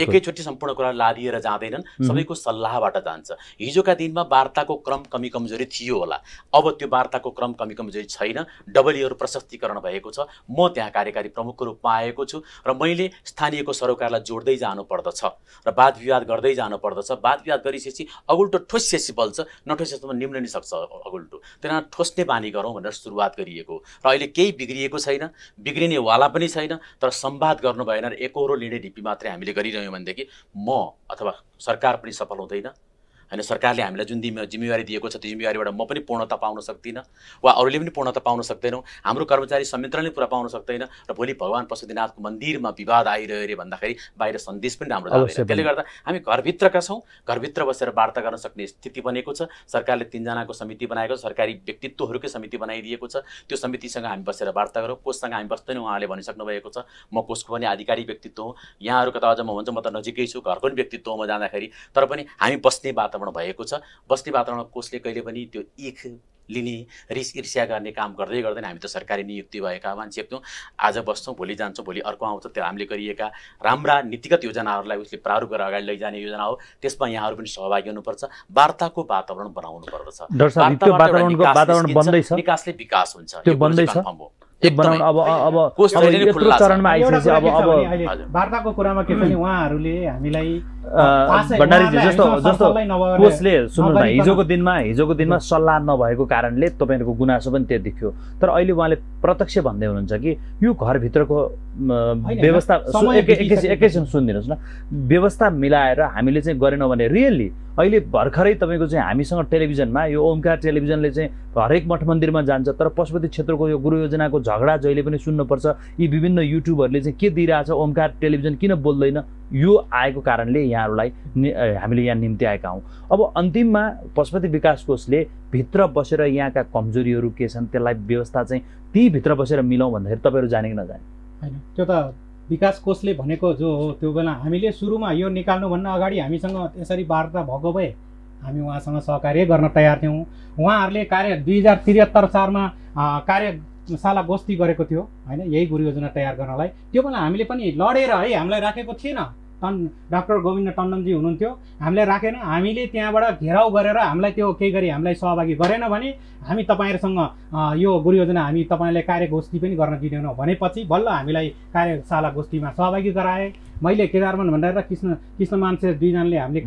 एकैचोटि सम्पूर्ण कुरा लादिएर जाँदैनन् सबैको सल्लाहबाट जान्छ। हिजोका दिनमा वार्ताको क्रम कमी कमजोरी थियो होला। अब त्यो वार्ताको क्रम कमी कमजोरी छैन। डबलियर प्रशस्तीकरण भएको छ। म त्यहाँ कार्यकारी प्रमुखको रूपमा आएको छु र मैले स्थानीयको सरोकारलाई जोड्दै जानु पर्दछ र वाद विवाद गर्दै जानु पर्दछ वाद विवाद गरिसकेपछि अगुल्टो ठोसिएपछि बल्छ नठोसिएसम्म निम्न नि सक्छ अगुल्टो। त्यहाँ ठोस्ने बानी गरौँ भनेर सुरुवात गरिएको र अहिले केही बिग्रिएको छैन। बिग्रिनेवाला पनि छैन तर संवाद गर्नु भएन र एकहोरो लिने ढिपी मात्रै हामीले गरिरह्यौँ भनेदेखि म अथवा सरकार पनि सफल हुँदैन। होइन सरकारले हामीलाई जुन जिम्मे जिम्मेवारी दिएको छ त्यो जिम्मेवारीबाट म पनि पूर्णता पाउन सक्दिनँ वा अरूले पनि पूर्णता पाउन सक्दैनौँ। हाम्रो कर्मचारी संयन्त्रले पुरा पाउन सक्दैन र भोलि भगवान् पशुपतिनाथको मन्दिरमा विवाद आइरह्यो अरे भन्दाखेरि बाहिर सन्देश पनि राम्रो जाँदैन। त्यसले गर्दा हामी घरभित्रका छौँ घरभित्र बसेर वार्ता गर्न सक्ने स्थिति बनेको छ। सरकारले तिनजनाको समिति बनाएको छ सरकारी व्यक्तित्वहरूकै समिति बनाइदिएको छ। त्यो समितिसँग हामी बसेर वार्ता गरौँ कोषसँग हामी बस्दैनौँ उहाँले भनिसक्नु भएको छ। म कोषको पनि आधिकारिक व्यक्तित्व हुँ। यहाँहरूको त अझ म हुन्छ म त नजिकै छु घरको पनि व्यक्तित्व हो म जाँदाखेरि। तर पनि हामी बस्ने वातावरण भएको छ। बस्ने वातावरण कोषले कहिले पनि त्यो इख लिने रिस ईर्ष्या गर्ने काम गर्दै गर्दैन। हामी त सरकारी नियुक्ति भएका मान्छे थियौँ आज बस्छौँ भोलि जान्छौँ भोलि अर्को आउँछ। त्यो हामीले गरिएका राम्रा नीतिगत योजनाहरूलाई उसले प्रारूप गरेर अगाडि लैजाने योजना हो। त्यसमा यहाँहरू पनि सहभागी हुनुपर्छ। वार्ताको वातावरण बनाउनु पर्दछ वातावरण निकासले विकास हुन्छ। हो। वार्ताको कुरामा के छ भने उहाँहरूले हामीलाई भण्डारीजी उहाँहरूलाई जस्तो जस्तो कोचले सुन्नु न हिजोको दिनमा हिजोको दिनमा सल्लाह नभएको कारणले तपाईँहरूको गुनासो पनि त्यो देखियो तर अहिले उहाँले प्रत्यक्ष भन्दै हुनुहुन्छ कि यो घरभित्रको व्यवस्था। एकैछिन सुनिदिनुहोस् न। व्यवस्था मिलाएर हामीले चाहिँ गरेनौँ भने रियल्ली अहिले भर्खरै तपाईँको चाहिँ हामीसँग टेलिभिजनमा यो ओमकार टेलिभिजनले चाहिँ हरेक मठ मन्दिरमा जान्छ तर पशुपति क्षेत्रको यो गुरु योजनाको झगडा जहिले पनि सुन्नुपर्छ। यी विभिन्न युट्युबहरूले चाहिँ के दिइरहेछ ओमकार टेलिभिजन किन बोल्दैन? यो आएको कारणले यहाँहरूलाई हामीले यहाँ निम्ति आएका हौँ। अब अन्तिममा पशुपति विकास कोषले भित्र बसेर यहाँका कमजोरीहरू के छन् त्यसलाई व्यवस्था चाहिँ ती भित्र बसेर मिलाउँ भन्दाखेरि तपाईँहरू जाने कि नजाने? होइन त्यो त विकास कोषले भनेको जो हो त्यो बेला हामीले सुरुमा यो निकाल्नुभन्दा अगाडि हामीसँग यसरी वार्ता भएको भए हामी उहाँसँग सहकार्य गर्न तयार थियौँ। उहाँहरूले कार्य दुई हजार त्रिहत्तर चारमा अँ, कार्यशाला गोष्ठी गरेको थियो होइन? यही गुरु योजना तयार गर्नलाई। त्यो बेला हामीले पनि लडेर है हामीलाई राखेको थिएन। टन डाक्टर गोविन्द टन्डनजी हुनुहुन्थ्यो। हामीले राखेन। हामीले त्यहाँबाट घेराउ गरेर हामीलाई त्यो केही गरी हामीलाई सहभागी गरेन भने हामी तपाईँहरूसँग यो गुरु योजना हामी तपाईँलाई कार्यगोष्ठी पनि गर्न दिँदैनौँ भनेपछि बल्ल हामीलाई कार्यशाला गोष्ठीमा सहभागी गराए। मैले केदारमन भण्डारी र कृष्ण कृष्ण मान्छे दुईजनाले हामीले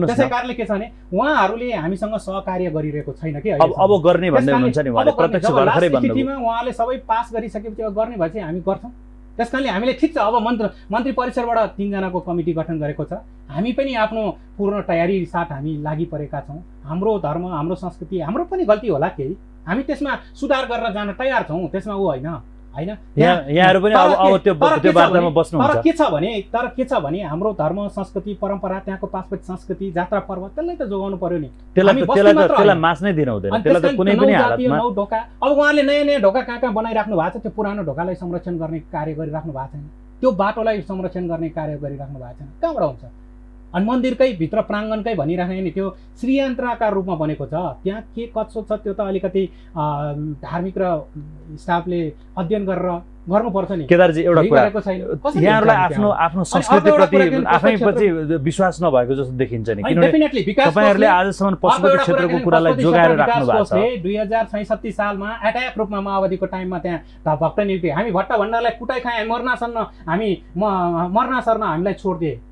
त्यसै कारणले के छ भने उहाँहरूले हामीसँग सहकार्य गरिरहेको छैन कि अब गर्ने भन्दै हुनुहुन्छ नि उहाँले सबै पास गरिसकेपछि अब गर्ने भए चाहिँ हामी गर्छौँ। त्यस कारणले हामीले ठिक छ अब मन्त्र मन्त्री परिषदबाट तिनजनाको कमिटी गठन गरेको छ। हामी पनि आफ्नो पूर्ण तयारी साथ हामी लागि परेका छौँ। हाम्रो धर्म हाम्रो संस्कृति हाम्रो पनि गल्ती होला केही। हामी त्यसमा सुधार गरेर जान तयार छौँ त्यसमा ऊ होइन। होइन? यहाँ यहाँहरू पनि अब त्यो त्यो वार्तामा भने- तर के छ भने तर के छ भने हाम्रो धर्म संस्कृति परम्परा त्यहाँको पासपोर्ट संस्कृति जात्रा पर्व त्यसलाई त जोगाउनु पर्यो नि। त्यसलाई बस्नु त्यसलाई त त्यसलाई। मास्नै दिनु हुँदैन। त्यसलाई त कुनै पनि हालतमा नौ ढोका अब उहाँले नयाँ नयाँ ढोका कहाँ कहाँ बनाइराख्नु भएको छ? त्यो पुरानो ढोकालाई संरक्षण गर्ने कार्य गरिराख्नु भएको छैन। त्यो बाटोलाई संरक्षण गर्ने कार्य गरिराख्नु भएको छैन। कहाँबाट हुन्छ? अनि मन्दिरकै भित्र प्राङ्गणकै भनिराख्ने नि त्यो श्रीयन्त्रका रूपमा बनेको छ। त्यहाँ के कच्चो छ त्यो त अलिकति धार्मिक र स्टाफले अध्ययन गरेर गर्नुपर्छ नि। केदारजी एउटा कुरा। यहाँहरूलाई आफ्नो? आफ्नो संस्कृतिप्रति कुरा के आफै पशुपति पछि विश्वास नभएको जस्तो देखिन्छ नि। किनभने तपाईँहरूले आजसम्म पशुपति क्षेत्रको कुरालाई जोगाएर राख्नु भएको छ। दुई हजार छैसठी सालमा एट्याक रूपमा माओवादीको टाइममा त्यहाँ भक्त नियुक्ति हामी भट्ट भण्डारलाई कुटाइ खाए मर्ना सर्न हामी म मर्ना सर्न हामीलाई छोडिदिए।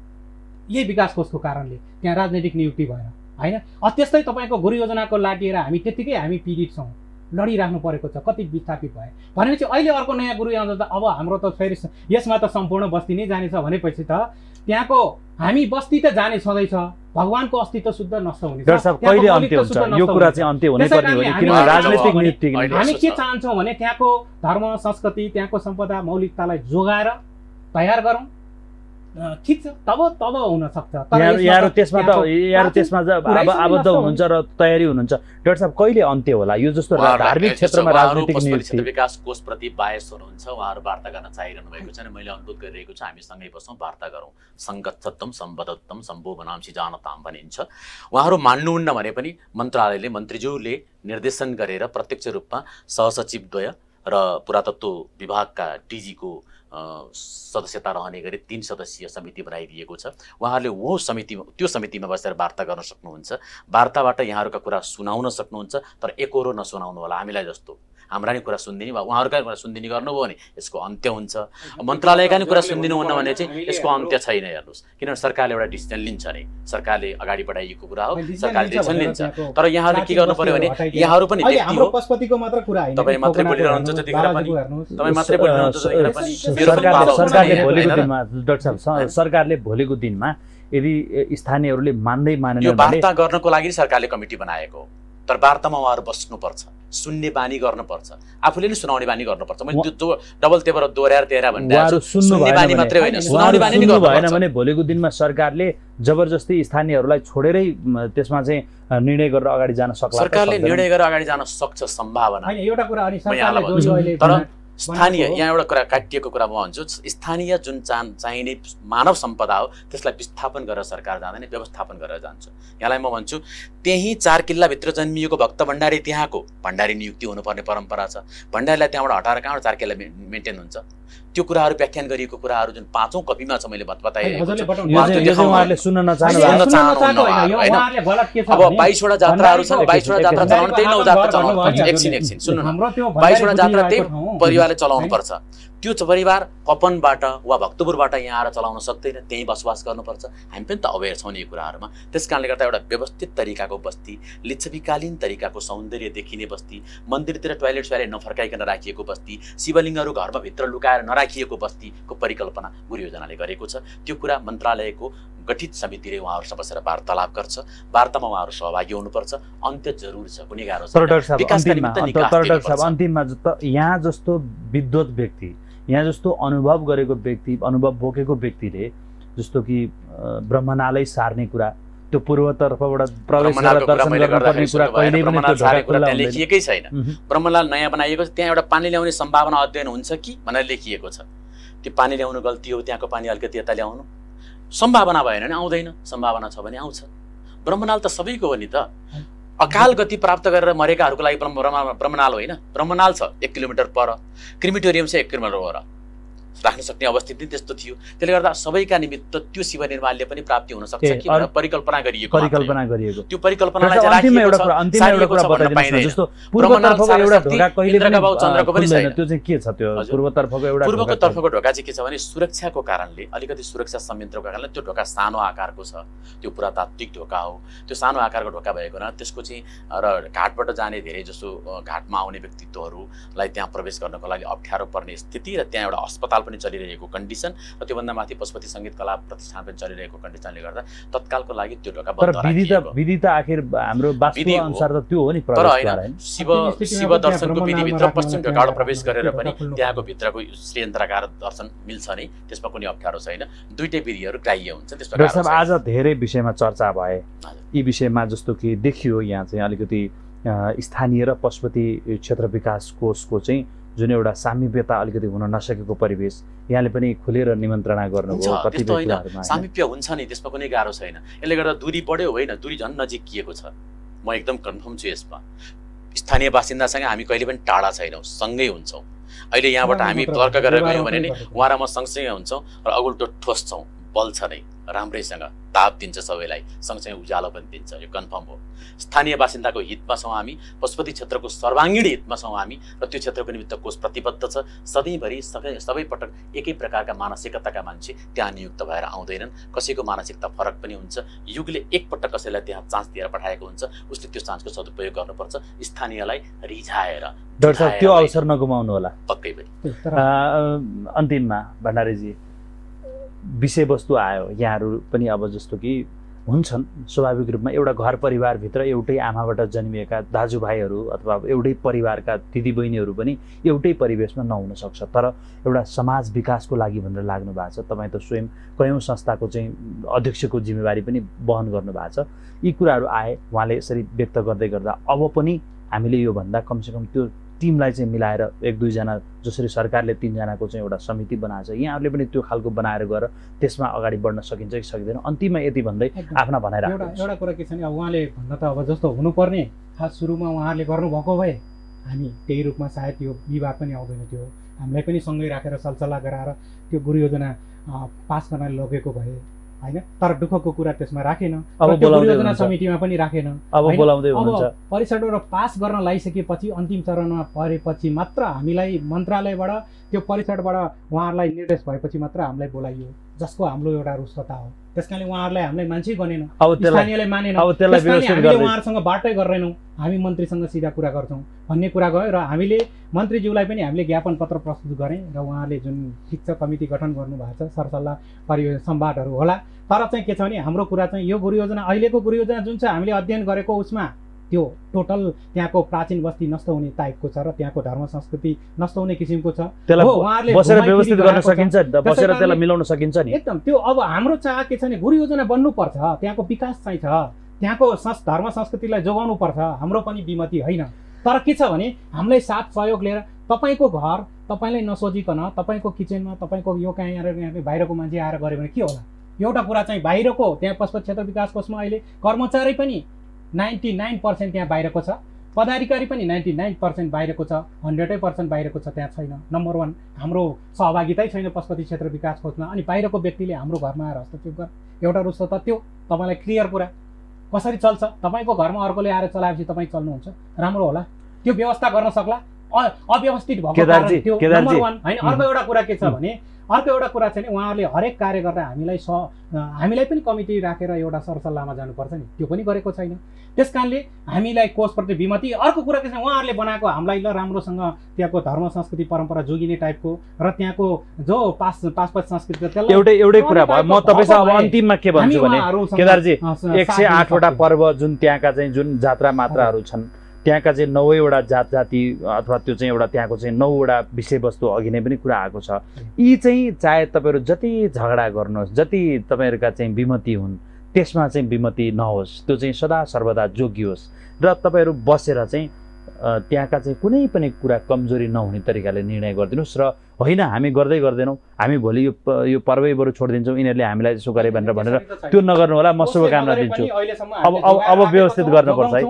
यही विकास कोषको कारणले त्यहाँ राजनैतिक नियुक्ति भएर होइन? त्यस्तै तपाईँको गुरु योजनाको लाटिएर हामी त्यत्तिकै हामी पीडित छौँ लडिराख्नु परेको छ कति विस्थापित भए। भनेपछि अहिले अर्को नयाँ गुरु आउँदा त अब हाम्रो त फेरि यसमा त सम्पूर्ण बस्ती नै जानेछ भनेपछि त त्यहाँको हामी बस्ती त जाने छँदैछ भगवान्को अस्तित्व शुद्ध नष्ट हुनै हामी के। चाहन्छौँ भने त्यहाँको धर्म संस्कृति त्यहाँको सम्पदा मौलिकतालाई जोगाएर तयार गरौँ। ठिक छ। तब तब हुन सक्छ। तर यहाँहरू यसमा यहाँहरू त त्यसमा त यहाँहरू त्यसमा अब आबद्ध हुनुहुन्छ र तयारी हुनुहुन्छ। डाक्टर साहब कहिले अन्त्य होला? यो जस्तो धार्मिक क्षेत्रमा राजनीतिक नियुक्ति क्षेत्र विकास कोषप्रति बायस हुनुहुन्छ। उहाँहरू वार्ता गर्न चाहिरहनु भएको छ मैले अनुरोध गरिरहेको छु हामी सँगै बसौँ वार्ता गरौँ। सङ्गच्छत्तम सम्बद्धत्तम सम्भो बनांसी जानताम भनिन्छ। उहाँहरू मान्नुहुन्न भने पनि मन्त्रालयले मन्त्रीज्यूले निर्देशन गरेर प्रत्यक्ष रूपमा सहसचिवद्वय र पुरातत्व विभागका डिजीको सदस्यता रहने गरी तिन सदस्यीय समिति बनाइदिएको छ। उहाँहरूले वो समितिमा त्यो समितिमा बसेर वार्ता गर्न सक्नुहुन्छ। वार्ताबाट यहाँहरूका कुरा सुनाउन सक्नुहुन्छ तर एकहोरो नसुनाउनु होला हामीलाई जस्तो। हाम्रा नि कुरा सुनिदिने वा उहाँहरूका कुरा सुनिदिने गर्नुभयो भने यसको अन्त्य हुन्छ। मन्त्रालयका नि कुरा सुनिदिनुहुन्न भने चाहिँ यसको अन्त्य छैन हेर्नुहोस्। किनभने सरकारले एउटा डिसिजन लिन्छ नि। सरकारले अगाडि बढाइएको कुरा हो। सरकारले डिसिजन लिन्छ। तर यहाँहरूले के गर्नु पर्यो भने यहाँहरू पनि अहिले व्यक्ति हाम्रो हो। पशुपतिको मात्र कुरा होइन तपाईँ मात्रै बोलिरहनुहुन्छ त्यतिखेर पनि। तपाईँ मात्रै बोलिरहनुहुन्छ पनि। सरकारले भोलिको? दिनमा डाक्टर साहब स- सरकारले भोलिको दिनमा यदि स्थानीयहरूले मान्दै यो मानेन भने वार्ता गर्नको लागि सरकारले कमिटी बनाएको हो। तर वार्तामा उहाँहरू बस्नुपर्छ। सुन्ने बानी गर्नुपर्छ। आफूले नै सुनाउने बानी गर्नुपर्छ। मैले त्यो डबल तेबर दोहोऱ्याएर तेह्र सुन्नु भएन बानी भने- मात्रै होइन। उहाँहरू सुनाउने बानी नै सुन्नु भएन भने भोलिको दिनमा सरकारले जबरजस्ती स्थानीयहरूलाई छोडेरै म, त्यसमा चाहिँ निर्णय गरेर अगाडि जान सक्ला। त सरकारले? निर्णय गरेर अगाडि जान सक्छ सम्भावना। एउटा कुरा तर स्थानीय। यहाँ एउटा कुरा काटिएको कुरा म भन्छु स्थानीय जुन चाह चाहिने मानव सम्पदा हो त्यसलाई विस्थापन गरेर सरकार जाँदैन व्यवस्थापन गरेर जान्छ। यहाँलाई म भन्छु त्यही चार किल्लाभित्र जन्मिएको भक्त भण्डारी त्यहाँको भण्डारी नियुक्ति हुनुपर्ने परम्परा छ। भण्डारीलाई त्यहाँबाट हटाएर कहाँबाट चार किल्ला मेन्टेन हुन्छ? त्यो कुराहरू व्याख्यान गरिएको कुराहरू जुन पाँचौँ कपीमा छ मैले अब बाइसवटा जात्राहरू छन् बाइसवटा जात्रा चलाउनु त्यही नौ जात्रा चलाउनु पर्छ। एकछिन एकछिन सुन्नु न। बाइसवटा जात्रा त्यही परिवारले चलाउनु? पर्छ। त्यो परिवार कपनबाट वा भक्तपुरबाट यहाँ आएर चलाउन सक्दैन त्यहीँ बसोबास गर्नुपर्छ। हामी पनि त अवेर छौँ नि यो कुराहरूमा। त्यस कारणले गर्दा एउटा व्यवस्थित तरिकाको बस्ती लिच्छवीकालीन तरिकाको सौन्दर्य देखिने बस्ती मन्दिरतिर टोयलेट सोयलेट नफर्काइकन राखिएको बस्ती शिवलिङ्गहरू घरमा भित्र लुकाएर नराखिएको बस्तीको परिकल्पना गुरु योजनाले गरेको छ। त्यो कुरा मन्त्रालयको गठित समितिले उहाँहरूसँग बसेर वार्तालाप गर्छ। वार्तामा उहाँहरू सहभागी हुनुपर्छ। अन्त्य जरुर छ कुनै गाह्रो अन्तिममा त- यहाँ जस्तो विद्वत व्यक्ति। यहाँ जस्तो अनुभव गरेको व्यक्ति अनुभव बोकेको व्यक्तिले जस्तो कि ब्रह्मनालय सार्ने कुरा त्यो पूर्वतर्फबाट प्रवेश लेखिएकै छैन। ब्रह्मलाल नयाँ बनाइएको छ त्यहाँ एउटा पानी ल्याउने सम्भावना अध्ययन हुन्छ कि भनेर लेखिएको छ। त्यो पानी ल्याउनु गल्ती हो त्यहाँको पानी अलिकति यता ल्याउनु। सम्भावना भएन भने आउँदैन। सम्भावना छ भने आउँछ। ब्रह्मनाल त सबैको हो नि त। अकाल गति प्राप्त गरेर मरेकाहरूको लागि ब्रह्म ब्रह्म- ब्रह्मनाल होइन? ब्रह्मनाल छ एक किलोमिटर पर। क्रिमिटोरियम छ एक किलोमिटर पर। राख्न सक्ने अवस्थिति त्यस्तो थियो। त्यसले गर्दा सबैका निमित्त त्यो शिव निर्माणले पनि प्राप्ति हुन सक्छ कि परिकल्पना गरिएको। परिकल्पना गरिएको। त्यो परिकल्पनालाई पूर्वको तर्फको ढोका चाहिँ के छ भने सुरक्षाको कारणले अलिकति सुरक्षा संयन्त्रको कारणले त्यो ढोका सानो आकारको छ। त्यो पुरातात्विक ढोका हो। त्यो सानो आकारको ढोका भएको हुनाले त्यसको चाहिँ र घाटबाट जाने धेरै जसो घाटमा आउने व्यक्तित्वहरूलाई त्यहाँ प्रवेश गर्नको लागि अप्ठ्यारो पर्ने स्थिति र त्यहाँ एउटा अस्पताल पनि चलिरहेको कन्डिसन र त्योभन्दा माथि पशुपति सङ्गीत कला प्रतिष्ठान पनि चलिरहेको कन्डिसनले गर्दा तत्कालको लागि त्यो ढोका विधि त राखिएको विधि त आखिर हाम्रो। अनुसार त त्यो हो नि तर होइन शिव शिव दर्शनको विधिभित्र पश्चिम ढोकाबाट प्रवेश गरेर पनि त्यहाँको भित्रको श्रीयन्त्रकार दर्शन मिल्छ नै त्यसमा कुनै अप्ठ्यारो छैन दुइटै विधिहरू ग्राह्य हुन्छ त्यसमा। आज धेरै विषयमा चर्चा भए। यी विषयमा जस्तो कि देखियो यहाँ चाहिँ अलिकति स्थानीय र पशुपति क्षेत्र विकास कोषको चाहिँ जुन एउटा सामिप्यता अलिकति हुन नसकेको परिवेश यहाँले पनि खुलेर निमन्त्रणा गर्नुभयो? सामिप्य हुन्छ नि त्यसमा कुनै गाह्रो छैन। यसले गर्दा दूरी बढ्यो होइन दूरी झन् नजिकिएको छ। म एकदम कन्फर्म छु यसमा। स्थानीय बासिन्दासँग हामी कहिले पनि टाढा छैनौँ सँगै हुन्छौँ। अहिले यहाँबाट हामी तर्क गरेर गयौँ भने नि उहाँ र म सँगसँगै हुन्छौँ र अगुल्टो ठोस्छौँ बल छ नै राम्रैसँग ताप दिन्छ सबैलाई सँगसँगै उज्यालो पनि दिन्छ यो कन्फर्म हो। स्थानीय बासिन्दाको हितमा छौँ हामी पशुपति क्षेत्रको सर्वाङ्गीण हितमा छौँ हामी र त्यो क्षेत्रको निमित्त कोष प्रतिबद्ध छ। सधैँभरि सबै सबै पटक एकै प्रकारका मानसिकताका मान्छे त्यहाँ नियुक्त भएर आउँदैनन्। कसैको मानसिकता फरक पनि हुन्छ। युगले एकपटक कसैलाई त्यहाँ चान्स दिएर पठाएको हुन्छ उसले त्यो चान्सको सदुपयोग गर्नुपर्छ। स्थानीयलाई रिझाएर डाक्टर साहब त्यो अवसर नगुमाउनु होला पक्कै पनि। अन्तिममा भण्डारीजी विषयवस्तु आयो। यहाँहरू पनि अब जस्तो कि हुन्छन्। स्वाभाविक रूपमा एउटा घर परिवारभित्र एउटै आमाबाट जन्मिएका दाजुभाइहरू अथवा एउटै परिवारका दिदीबहिनीहरू पनि एउटै परिवेशमा नहुन सक्छ। तर एउटा समाज विकासको लागि भनेर लाग्नु भएको छ। तपाईँ त स्वयं कयौँ संस्थाको चाहिँ अध्यक्षको जिम्मेवारी पनि वहन गर्नुभएको छ। यी कुराहरू आए उहाँले यसरी व्यक्त गर्दै गर्दा अब पनि हामीले योभन्दा कमसेकम त्यो टिमलाई चाहिँ मिलाएर एक दुईजना जसरी सरकारले तिनजनाको चाहिँ एउटा समिति बनाएको छ यहाँहरूले पनि त्यो खालको बनाएर गएर त्यसमा अगाडि बढ्न सकिन्छ कि सकिँदैन? अन्तिममा यति भन्दै आफ्ना भनाइ एउटा एउटा कुरा के छ भने अब उहाँले भन्न त अब जस्तो हुनुपर्ने। खास सुरुमा उहाँहरूले गर्नुभएको भए हामी त्यही रूपमा सायद यो विवाद पनि आउँदैन थियो। हामीलाई पनि सँगै राखेर सलसल्लाह गराएर त्यो गुरु योजना पास गर्न लगेको भए होइन? तर दुःखको कुरा त्यसमा राखेन। परियोजना समितिमा पनि राखेन। अब? बोलाउँदै हुनुहुन्छ परिषदबाट पास गर्न लगाइसकेपछि अन्तिम चरणमा परेपछि मात्र हामीलाई मन्त्रालयबाट त्यो परिषदबाट उहाँहरूलाई निर्देश भएपछि मात्र हामीलाई बोलाइयो। जसको हाम्रो एउटा रुष्टता हो। त्यस कारणले उहाँहरूलाई हामीलाई मान्छे गनेन मानेन। उहाँहरूसँग बाटै गर्दैनौँ हामी मन्त्रीसँग सिधा कुरा गर्छौँ भन्ने कुरा गयो र हामीले मन्त्रीज्यूलाई पनि हामीले ज्ञापन पत्र प्रस्तुत गरेँ र उहाँले जुन ठिक छ कमिटी गठन गर्नुभएको छ सरसल्लाह परियो संवादहरू होला तर चाहिँ के छ भने हाम्रो कुरा चाहिँ यो गुरु योजना अहिलेको गुरु योजना जुन छ हामीले अध्ययन गरेको उसमा त्यो टोटल त्यहाँको प्राचीन बस्ती नष्ट हुने टाइपको छ र त्यहाँको धर्म संस्कृति नष्ट हुने किसिमको छ। व्यवस्थित गर्न। सकिन्छ बसेर त्यसलाई मिलाउन सकिन्छ नि। एकदम त्यो अब हाम्रो चाह के छ भने गुरु योजना बन्नुपर्छ त्यहाँको विकास चाहिँ छ त्यहाँको संस् धर्म संस्कृतिलाई जोगाउनु पर्छ हाम्रो पनि विमति होइन। तर के छ भने हामीलाई साथ सहयोग लिएर तपाईँको घर तपाईँलाई नसोचिकन तपाईँको किचनमा तपाईँको यो कहाँ यहाँ यहाँ बाहिरको मान्छे आएर गऱ्यो भने के होला? एउटा कुरा चाहिँ बाहिरको त्यहाँ पशुपत क्षेत्र विकास कोषमा अहिले कर्मचारी पनि नाइन्टी नाइन पर्सेन्ट त्यहाँ बाहिरको छ। पदाधिकारी पनि नाइन्टी नाइन पर्सेन्ट बाहिरको छ हन्ड्रेडै पर्सेन्ट बाहिरको छ त्यहाँ छैन। नम्बर वान हाम्रो सहभागितै छैन पशुपति क्षेत्र विकास कोषमा अनि बाहिरको व्यक्तिले हाम्रो घरमा आएर हस्तक्षेप गर। एउटा रुस्तो त त्यो। तपाईँलाई क्लियर कुरा। कसरी चल्छ? तपाईँको घरमा अर्कोले आएर चलाएपछि तपाईँ चल्नुहुन्छ। राम्रो होला। त्यो व्यवस्था गर्न सक्ला। अव्यवस्थित भएको कारण त्यो। नम्बर वान होइन अर्को एउटा कुरा के छ। भने अर्को एउटा कुरा चाहिँ नि उहाँहरूले हरेक कार्य गर्दा हामीलाई स हामीलाई पनि कमिटी राखेर एउटा सरसल्लाहमा जानुपर्छ नि त्यो पनि गरेको छैन त्यस कारणले हामीलाई कोषप्रति विमति अर्को कुरा के छ उहाँहरूले बनाएको हामीलाई ल राम्रोसँग त्यहाँको धर्म संस्कृति परम्परा जोगिने टाइपको र त्यहाँको जो पास पासपत संस्कृति त्यसलाई एउटै एउटै कुरा भयो म तपाईँसँग अन्तिममा के भन्छु भने केदारजी एक सय आठवटा। पर्व जुन त्यहाँका चाहिँ जुन जात्रा मात्राहरू छन् त्यहाँका चाहिँ नौवटा जात जाति अथवा त्यो चाहिँ एउटा त्यहाँको चाहिँ नौवटा विषयवस्तु अघि नै पनि कुरा आएको छ। यी चाहिँ चाहे तपाईँहरू जति झगडा गर्नुहोस् जति तपाईँहरूका चाहिँ विमति हुन् त्यसमा चाहिँ विमति नहोस्। त्यो चाहिँ सदा सर्वदा जोगियोस् र तपाईँहरू बसेर चाहिँ त्यहाँका चाहिँ कुनै पनि कुरा कमजोरी नहुने तरिकाले निर्णय गरिदिनुहोस् र होइन हामी गर्दै गर्दैनौँ। हामी भोलि यो यो पर्वै बरु छोडिदिन्छौँ। यिनीहरूले हामीलाई यसो गरे भनेर भनेर त्यो नगर्नु होला म शुभकामना दिन्छु। अब- अब- अब व्यवस्थित गर्नुपर्छ है।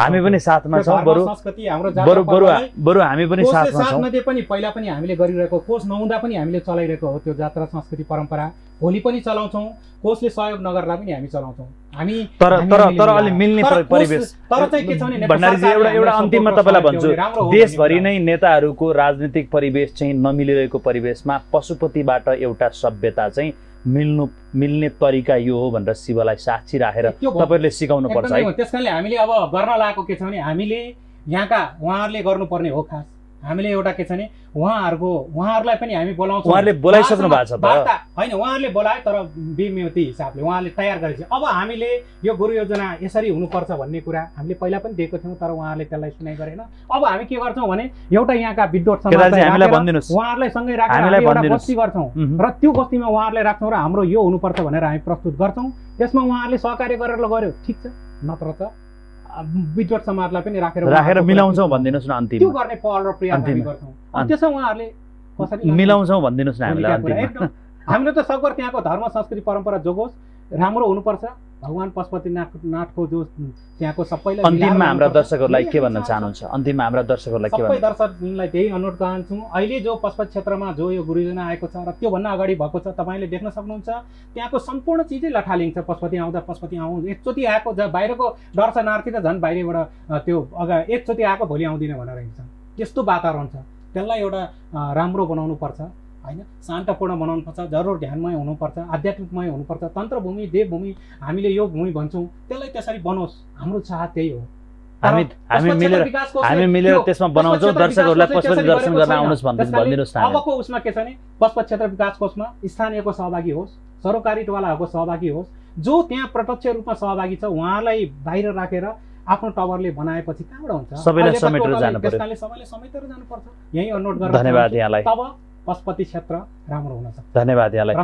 हामी पनि साथमा छौँ बरु। बरु बरु बरु हामी पनि साथमा साथ छौँ पनि पहिला पनि हामीले गरिरहेको कोष नहुँदा पनि हामीले चलाइरहेको हो त्यो जात्रा संस्कृति परम्परा। भोलि पनि चलाउँछौँ। कोषले सहयोग नगर्दा पनि हामी चलाउँछौँ। तर तर तर। अलि मिल्ने परिवेश भण्डारीजी एउटा एउटा अन्तिममा तपाईँलाई भन्छु देशभरि। नै नेताहरूको राजनीतिक परिवेश चाहिँ नमिलिरहेको परिवेशमा पशुपतिबाट एउटा सभ्यता चाहिँ मिल्नु मिल्ने तरिका यो हो भनेर शिवलाई साक्षी राखेर। तपाईँहरूले सिकाउनु पर्छ। त्यस कारणले हामीले अब गर्न लागेको के छ भने हामीले यहाँका उहाँहरूले गर्नुपर्ने हो खास हामीले एउटा के छ भने उहाँहरूको उहाँहरूलाई पनि हामी बोलाउँछौँ। उहाँहरूले बोलाइसक्नु भएको छ वार्ता होइन उहाँहरूले बोलाए तर बेमेती हिसाबले उहाँले तयार गरेपछि। अब हामीले यो गुरु योजना यसरी हुनुपर्छ भन्ने कुरा हामीले पहिला पनि दिएको थियौँ तर उहाँहरूले त्यसलाई सुनाइ गरेन। अब हामी के गर्छौँ भने एउटा यहाँका विद्वत उहाँहरूलाई सँगै राखेर एउटा। बस्ती गर्छौँ। र त्यो बस्तीमा उहाँहरूलाई राख्छौँ र हाम्रो यो हुनुपर्छ भनेर हामी प्रस्तुत गर्छौँ। त्यसमा उहाँहरूले सहकार्य गरेर गर्यो। ठिक छ? नत्र त। विद्वत समाजलाई पनि राखेर राखेर मिलाउँछौँ भनिदिनुहोस् न त्यो अन्तिममा गर्ने पहल र प्रयास हामी। गर्छौँ। अनि त्यसमा उहाँहरूले कसरी? मिलाउँछौँ भनिदिनुहोस् न हामीलाई हामीले त सकभर त्यहाँको धर्म संस्कृति परम्परा जोगोस्। राम्रो हुनुपर्छ। भगवान् पशुपतिनाथ नाथको जो त्यहाँको सबैलाई अन्तिममा हाम्रा। दर्शकहरूलाई के भन्न। चाहनुहुन्छ? अन्तिममा हाम्रा दर्शकहरूलाई के सबै भन्न दर्शकलाई त्यही अनुरोध चाहन्छु अहिले जो पशुपत क्षेत्रमा जो यो गुरुजना आएको छ र त्योभन्दा अगाडि भएको छ तपाईँले देख्न सक्नुहुन्छ त्यहाँको सम्पूर्ण चिजै लठालिन्छ पशुपति आउँदा पशुपति आउँ एकचोटि आएको बाहिरको दर्शनार्थी त झन् बाहिरबाट त्यो अगा एकचोटि आएको भोलि आउँदिन भनेर हिँड्छ। त्यस्तो वातावरण छ। त्यसलाई एउटा राम्रो बनाउनु पर्छ। होइन? शान्तपूर्ण बनाउनु पर्छ जरुर ध्यानमय हुनुपर्छ आध्यात्मिकमय हुनुपर्छ तन्त्रभूमि देवभूमि हामीले यो भूमि भन्छौँ त्यसलाई त्यसरी बनोस्। हाम्रो चाह त्यही हो। हामी हामी मिलेर हामी मिलेर त्यो त्यसमा बनाउँछौँ दर्शकहरूलाई पशुपति दर्शन गर्न आउनुहोस् त्यसकारणले भनिदिनुहोस् न। अबको उसमा के छ भने पशुपत क्षेत्र विकास कोषमा स्थानीयको सहभागी होस् सरकारीवालाहरूको सहभागी होस् जो त्यहाँ प्रत्यक्ष रूपमा सहभागी छ उहाँलाई बाहिर राखेर आफ्नो टवरले बनाएपछि कहाँबाट हुन्छ? सबैलाई समेटेर जानुपर्छ। यही अनुरोध गर्न धन्यवाद। यहाँलाई। तब पशुपति क्षेत्र राम्रो हुन सक्छ। धन्यवाद यहाँलाई।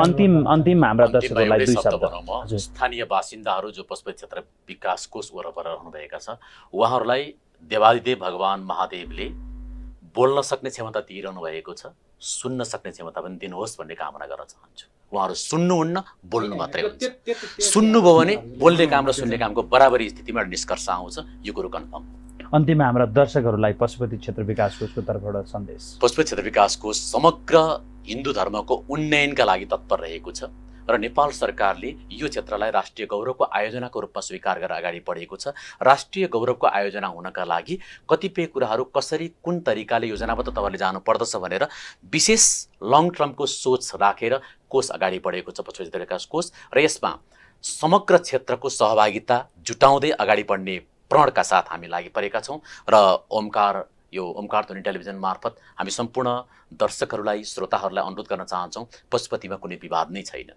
अन्तिम अन्तिम हाम्रा दर्शकहरूलाई दुई शब्द। भनौँ। स्थानीय बासिन्दाहरू जो पशुपति क्षेत्र विकास कोष वरपर रहनुभएका छ उहाँहरूलाई देवादिदेव भगवान् महादेवले बोल्न सक्ने क्षमता दिइरहनु भएको छ सुन्न सक्ने क्षमता पनि दिनुहोस् भन्ने कामना गर्न चाहन्छु। उहाँहरू सुन्नुहुन्न बोल्नु मात्रै हुन्छ। सुन्नुभयो भने बोल्ने काम र सुन्ने कामको बराबरी स्थितिमा निष्कर्ष आउँछ। यो कुरो कन्फर्म। अन्तिममा हाम्रा दर्शकहरूलाई पशुपति क्षेत्र विकास कोषको तर्फबाट सन्देश। पशुपति क्षेत्र विकास कोष समग्र हिन्दू धर्मको उन्नयनका लागि तत्पर रहेको छ र नेपाल सरकारले यो क्षेत्रलाई राष्ट्रिय गौरवको आयोजनाको रूपमा स्वीकार गरेर अगाडि बढेको छ। राष्ट्रिय गौरवको आयोजना हुनका लागि कतिपय कुराहरू कसरी कुन तरिकाले योजनाबद्ध तवरले जानुपर्दछ भनेर विशेष लङ टर्मको सोच राखेर कोष अगाडि बढेको छ पशुपति विकास कोष। र यसमा समग्र क्षेत्रको सहभागिता जुटाउँदै अगाडि बढ्ने प्रणका साथ हामी लागि परेका छौँ र ओमकार यो ओमकार ध्वनि टेलिभिजन मार्फत हामी सम्पूर्ण दर्शकहरूलाई श्रोताहरूलाई अनुरोध गर्न चाहन्छौँ पशुपतिमा कुनै विवाद नै छैन।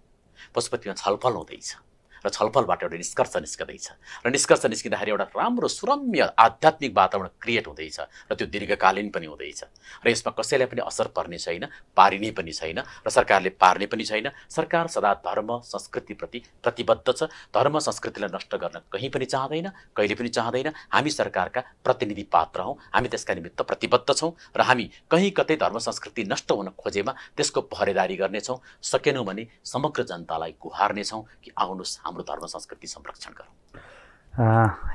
पशुपतिमा छलफल हुँदैछ। र छलफलबाट एउटा निष्कर्ष निस्कँदैछ। र निष्कर्ष निस्किँदाखेरि एउटा राम्रो सुरम्य आध्यात्मिक वातावरण क्रिएट हुँदैछ र त्यो दीर्घकालीन पनि हुँदैछ। र यसमा कसैलाई पनि असर पर्ने छैन पारिने पनि छैन र सरकारले पार्ने पनि छैन। सरकार सदा धर्म संस्कृतिप्रति प्रतिबद्ध छ। धर्म संस्कृतिलाई नष्ट गर्न कहीँ पनि चाहँदैन कहिले पनि चाहँदैन। हामी सरकारका प्रतिनिधि पात्र हौँ। हामी त्यसका निमित्त प्रतिबद्ध छौँ र हामी कहीँ कतै धर्म संस्कृति नष्ट हुन खोजेमा त्यसको पहरेदारी गर्नेछौँ। सकेनौँ भने समग्र जनतालाई गुहार्नेछौँ कि आउनुहोस् हाम्रो धर्म संस्कृति संरक्षण गरौँ।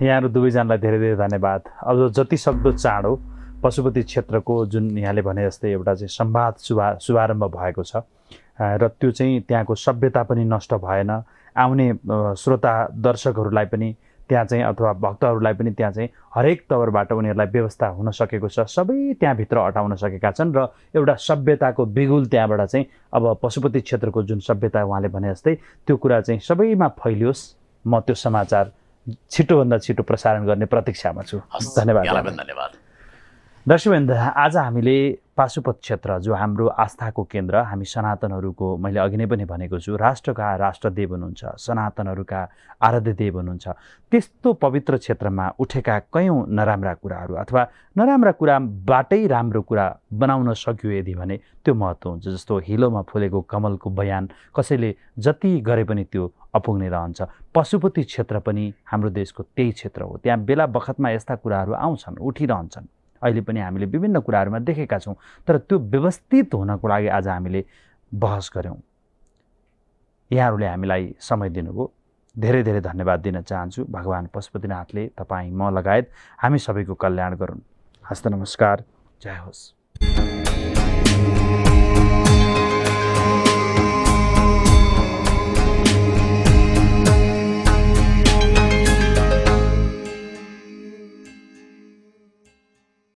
यहाँहरू दुवैजनालाई धेरै धेरै धन्यवाद। अब जति सक्दो चाँडो पशुपति क्षेत्रको जुन यहाँले भने जस्तै एउटा चाहिँ संवाद शुभा शुभारम्भ भएको छ र त्यो चाहिँ त्यहाँको सभ्यता पनि नष्ट भएन आउने श्रोता दर्शकहरूलाई पनि त्यहाँ चाहिँ अथवा भक्तहरूलाई पनि त्यहाँ चाहिँ हरेक तवरबाट उनीहरूलाई व्यवस्था हुन सकेको छ। सबै त्यहाँभित्र अटाउन सकेका छन् र एउटा सभ्यताको बिगुल त्यहाँबाट चाहिँ अब पशुपति क्षेत्रको जुन सभ्यता उहाँले भने जस्तै त्यो कुरा चाहिँ सबैमा फैलियोस्। म त्यो समाचार छिटोभन्दा छिटो प्रसारण गर्ने प्रतीक्षामा छु। धन्यवाद धन्यवाद। दर्शकवृन्द आज हामीले पाशुपत क्षेत्र जो हाम्रो आस्थाको केन्द्र हामी सनातनहरूको मैले अघि नै पनि भनेको छु राष्ट्रका राष्ट्रदेव हुनुहुन्छ सनातनहरूका आराध्य देव हुनुहुन्छ त्यस्तो पवित्र क्षेत्रमा उठेका कयौँ नराम्रा कुराहरू अथवा नराम्रा कुराबाटै राम्रो कुरा बनाउन सक्यो यदि भने त्यो महत्त्व हुन्छ जस्तो हिलोमा फुलेको कमलको बयान कसैले जति गरे पनि त्यो अपुग्ने रहन्छ। पशुपति क्षेत्र पनि हाम्रो देशको त्यही क्षेत्र हो त्यहाँ बेला बखतमा यस्ता कुराहरू आउँछन् उठिरहन्छन्। अहिले पनि हामीले विभिन्न कुराहरूमा देखेका छौँ तर त्यो व्यवस्थित हुनको लागि आज हामीले बहस गऱ्यौँ। यहाँहरूले हामीलाई समय दिनुभयो। धेरै धेरै धन्यवाद दिन चाहन्छु। भगवान् पशुपतिनाथले तपाईँ म लगायत हामी सबैको कल्याण गरून्। हस्त नमस्कार। जय होस्।